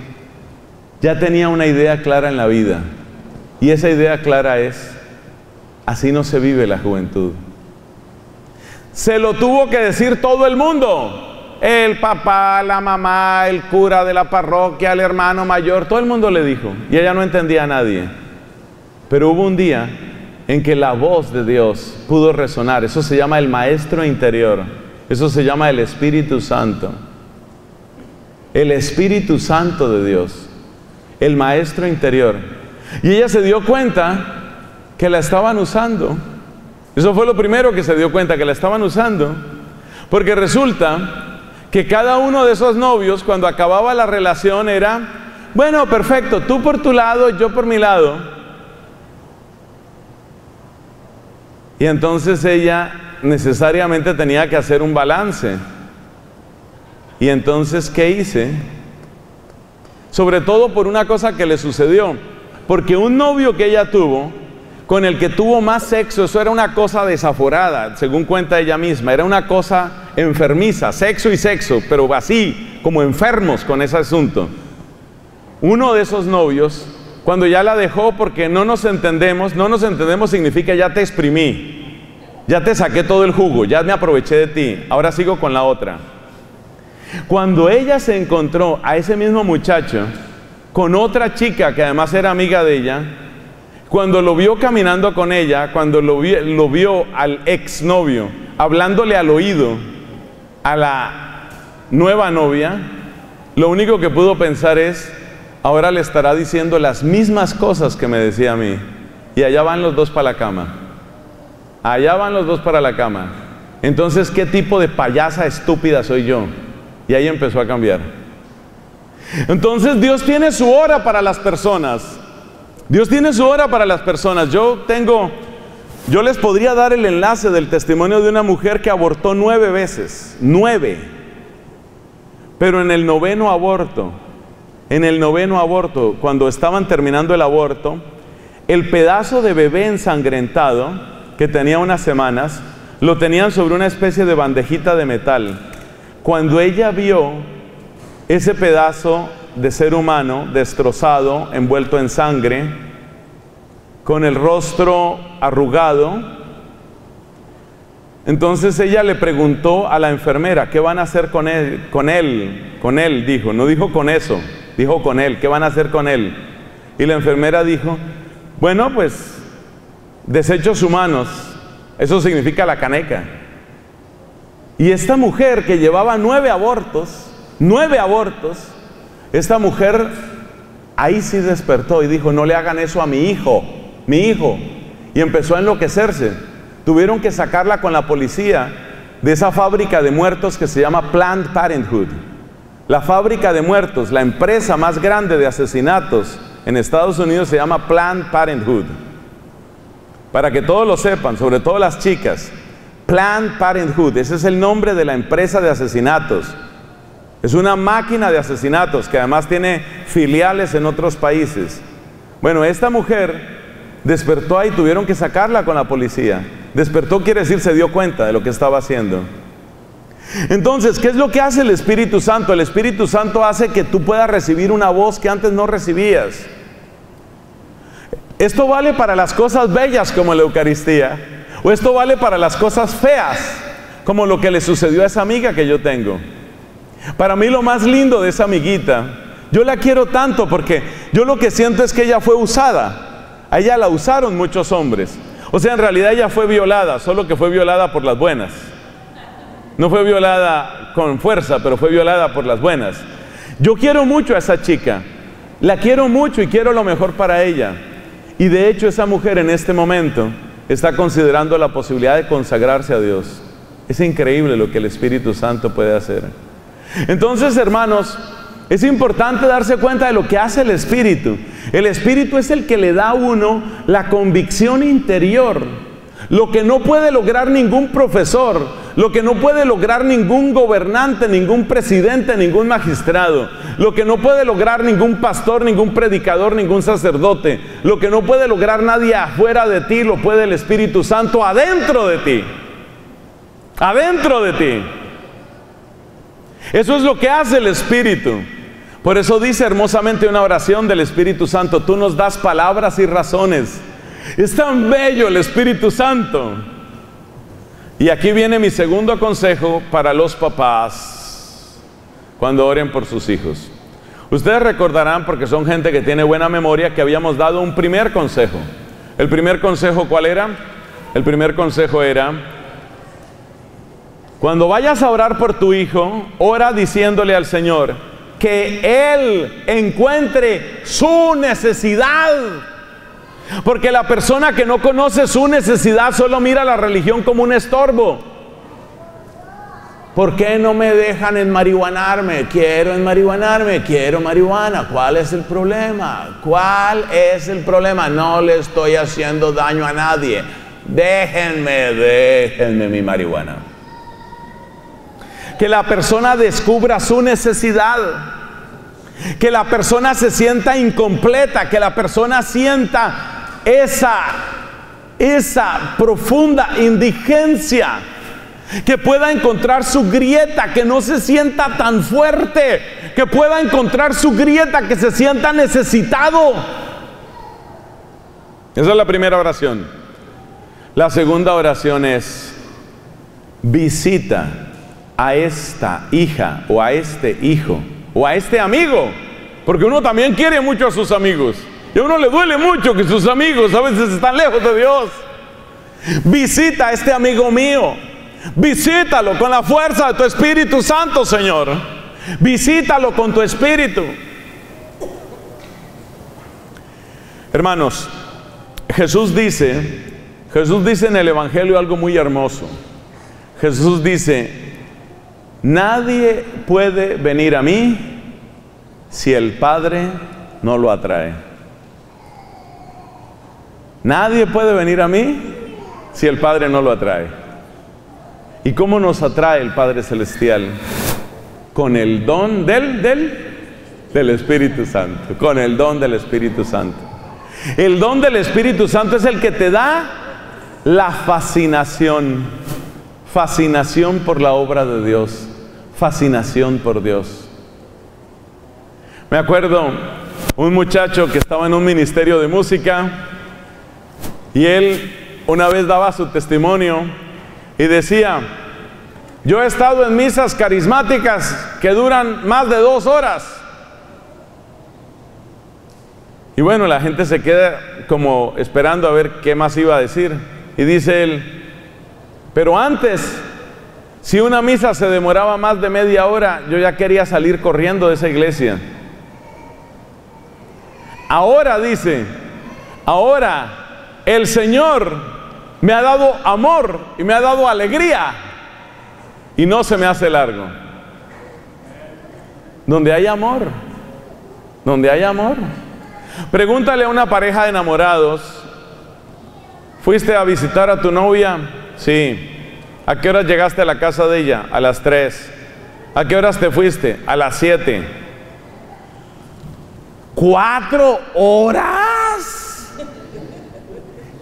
ya tenía una idea clara en la vida. Y esa idea clara es, así no se vive la juventud. Se lo tuvo que decir todo el mundo. El papá, la mamá, el cura de la parroquia, el hermano mayor, todo el mundo le dijo. Y ella no entendía a nadie. Pero hubo un día en que la voz de Dios pudo resonar. Eso se llama el maestro interior. Eso se llama el Espíritu Santo. El Espíritu Santo de Dios. El maestro interior y ella se dio cuenta que la estaban usando. Eso fue lo primero que se dio cuenta, que la estaban usando. Porque resulta que cada uno de esos novios, cuando acababa la relación, era, bueno, perfecto, tú por tu lado, yo por mi lado. Y entonces ella necesariamente tenía que hacer un balance. Y entonces, ¿qué hice? Sobre todo por una cosa que le sucedió. Porque un novio que ella tuvo, con el que tuvo más sexo, eso era una cosa desaforada, según cuenta ella misma, era una cosa enfermiza, sexo y sexo, pero así, como enfermos con ese asunto. Uno de esos novios, cuando ya la dejó porque no nos entendemos, no nos entendemos significa ya te exprimí, ya te saqué todo el jugo, ya me aproveché de ti, ahora sigo con la otra. Cuando ella se encontró a ese mismo muchacho, con otra chica que además era amiga de ella, cuando lo vio caminando con ella, cuando lo vio, lo vio al exnovio hablándole al oído a la nueva novia, lo único que pudo pensar es, ahora le estará diciendo las mismas cosas que me decía a mí. Y allá van los dos para la cama. Allá van los dos para la cama. Entonces, ¿qué tipo de payasa estúpida soy yo? Y ahí empezó a cambiar. Entonces, Dios tiene su hora para las personas. Dios tiene su hora para las personas. Yo tengo, yo les podría dar el enlace del testimonio de una mujer que abortó nueve veces. Nueve. Pero en el noveno aborto, en el noveno aborto, cuando estaban terminando el aborto, el pedazo de bebé ensangrentado, que tenía unas semanas, lo tenían sobre una especie de bandejita de metal. Cuando ella vio ese pedazo de ser humano destrozado, envuelto en sangre, con el rostro arrugado, entonces ella le preguntó a la enfermera, ¿qué van a hacer con él? Con él, con él, dijo, no dijo con eso, dijo con él, ¿qué van a hacer con él? Y la enfermera dijo, bueno, pues desechos humanos, eso significa la caneca. Y esta mujer que llevaba nueve abortos, nueve abortos, esta mujer ahí sí despertó y dijo, no le hagan eso a mi hijo, mi hijo. Y empezó a enloquecerse. Tuvieron que sacarla con la policía de esa fábrica de muertos que se llama Planned Parenthood. La fábrica de muertos, la empresa más grande de asesinatos en Estados Unidos se llama Planned Parenthood. Para que todos lo sepan, sobre todo las chicas. Planned Parenthood, ese es el nombre de la empresa de asesinatos. Es una máquina de asesinatos que además tiene filiales en otros países. Bueno, esta mujer despertó ahí, tuvieron que sacarla con la policía. Despertó quiere decir se dio cuenta de lo que estaba haciendo. Entonces, ¿qué es lo que hace el Espíritu Santo? El Espíritu Santo hace que tú puedas recibir una voz que antes no recibías. Esto vale para las cosas bellas como la Eucaristía, o esto vale para las cosas feas, como lo que le sucedió a esa amiga que yo tengo. Para mí lo más lindo de esa amiguita, yo la quiero tanto porque yo lo que siento es que ella fue usada. A ella la usaron muchos hombres. O sea, en realidad ella fue violada, solo que fue violada por las buenas. No fue violada con fuerza, pero fue violada por las buenas. Yo quiero mucho a esa chica. La quiero mucho y quiero lo mejor para ella. Y de hecho esa mujer en este momento está considerando la posibilidad de consagrarse a Dios. Es increíble lo que el Espíritu Santo puede hacer. Entonces, hermanos, es importante darse cuenta de lo que hace el Espíritu. El Espíritu es el que le da a uno la convicción interior. Lo que no puede lograr ningún profesor, lo que no puede lograr ningún gobernante, ningún presidente, ningún magistrado, lo que no puede lograr ningún pastor, ningún predicador, ningún sacerdote, lo que no puede lograr nadie afuera de ti, lo puede el Espíritu Santo adentro de ti. Adentro de ti. Eso es lo que hace el Espíritu. Por eso dice hermosamente una oración del Espíritu Santo, tú nos das palabras y razones. Es tan bello el Espíritu Santo. Y aquí viene mi segundo consejo para los papás cuando oren por sus hijos. Ustedes recordarán, porque son gente que tiene buena memoria, que habíamos dado un primer consejo. El primer consejo, ¿cuál era? El primer consejo era, cuando vayas a orar por tu hijo, ora diciéndole al Señor que Él encuentre su necesidad. Porque la persona que no conoce su necesidad solo mira la religión como un estorbo. ¿Por qué no me dejan enmarihuanarme? Quiero enmarihuanarme, quiero marihuana. ¿Cuál es el problema? ¿Cuál es el problema? No le estoy haciendo daño a nadie. Déjenme, déjenme mi marihuana que la persona descubra su necesidad, que la persona se sienta incompleta, que la persona sienta esa, esa profunda indigencia, que pueda encontrar su grieta, que no se sienta tan fuerte, que pueda encontrar su grieta, que se sienta necesitado. Esa es la primera oración. La segunda oración es visita a esta hija o a este hijo o a este amigo, porque uno también quiere mucho a sus amigos y a uno le duele mucho que sus amigos a veces están lejos de Dios. Visita a este amigo mío, visítalo con la fuerza de tu Espíritu Santo, Señor. Visítalo con tu espíritu. Hermanos, Jesús dice, Jesús dice en el Evangelio algo muy hermoso. Jesús dice, nadie puede venir a mí si el Padre no lo atrae. Nadie puede venir a mí si el Padre no lo atrae. ¿Y cómo nos atrae el Padre Celestial? Con el don del, del, del Espíritu Santo. Con el don del Espíritu Santo. El don del Espíritu Santo es el que te da la fascinación. Fascinación por la obra de Dios. Fascinación por Dios. Me acuerdo un muchacho que estaba en un ministerio de música y él una vez daba su testimonio y decía, yo he estado en misas carismáticas que duran más de dos horas. Y bueno, la gente se queda como esperando a ver qué más iba a decir. Y dice él, pero antes, si una misa se demoraba más de media hora, yo ya quería salir corriendo de esa iglesia. Ahora dice, ahora el Señor me ha dado amor y me ha dado alegría y no se me hace largo. Donde hay amor, donde hay amor. Pregúntale a una pareja de enamorados, ¿fuiste a visitar a tu novia? Sí. ¿A qué horas llegaste a la casa de ella? A las 3. ¿A qué horas te fuiste? A las 7. ¿Cuatro horas?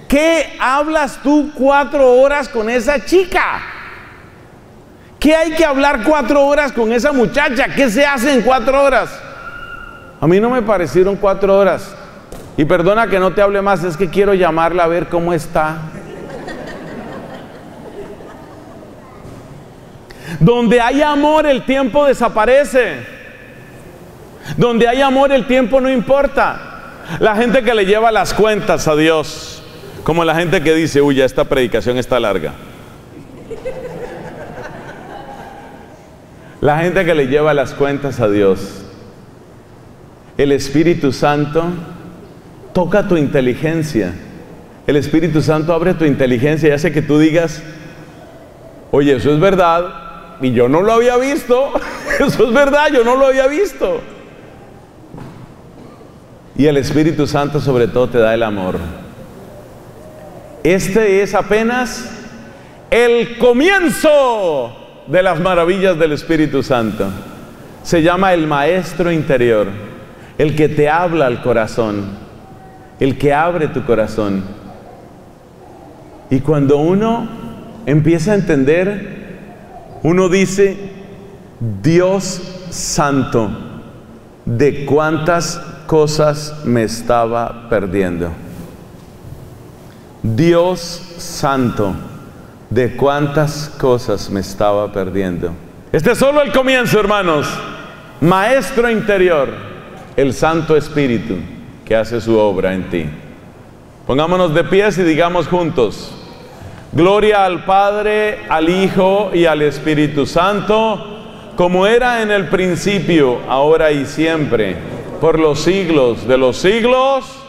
¿Qué hablas tú cuatro horas con esa chica? ¿Qué hay que hablar cuatro horas con esa muchacha? ¿Qué se hace en cuatro horas? A mí no me parecieron cuatro horas. Y perdona que no te hable más, es que quiero llamarla a ver cómo está. Donde hay amor, el tiempo desaparece. Donde hay amor el tiempo no importa. La gente que le lleva las cuentas a Dios, como la gente que dice, uy, ya esta predicación está larga. La gente que le lleva las cuentas a Dios. El Espíritu Santo toca tu inteligencia. El Espíritu Santo abre tu inteligencia y hace que tú digas, oye, eso es verdad y yo no lo había visto. [LAUGHS] Eso es verdad, yo no lo había visto. Y el Espíritu Santo sobre todo te da el amor. Este es apenas el comienzo de las maravillas del Espíritu Santo. Se llama el Maestro interior, el que te habla al corazón, el que abre tu corazón. Y cuando uno empieza a entender, uno dice, Dios Santo, de cuántas cosas me estaba perdiendo. Dios santo, de cuántas cosas me estaba perdiendo. Este es solo el comienzo, hermanos. Maestro interior, el Santo Espíritu que hace su obra en ti. Pongámonos de pies y digamos juntos, Gloria al Padre, al Hijo y al Espíritu Santo, como era en el principio, ahora y siempre por los siglos de los siglos.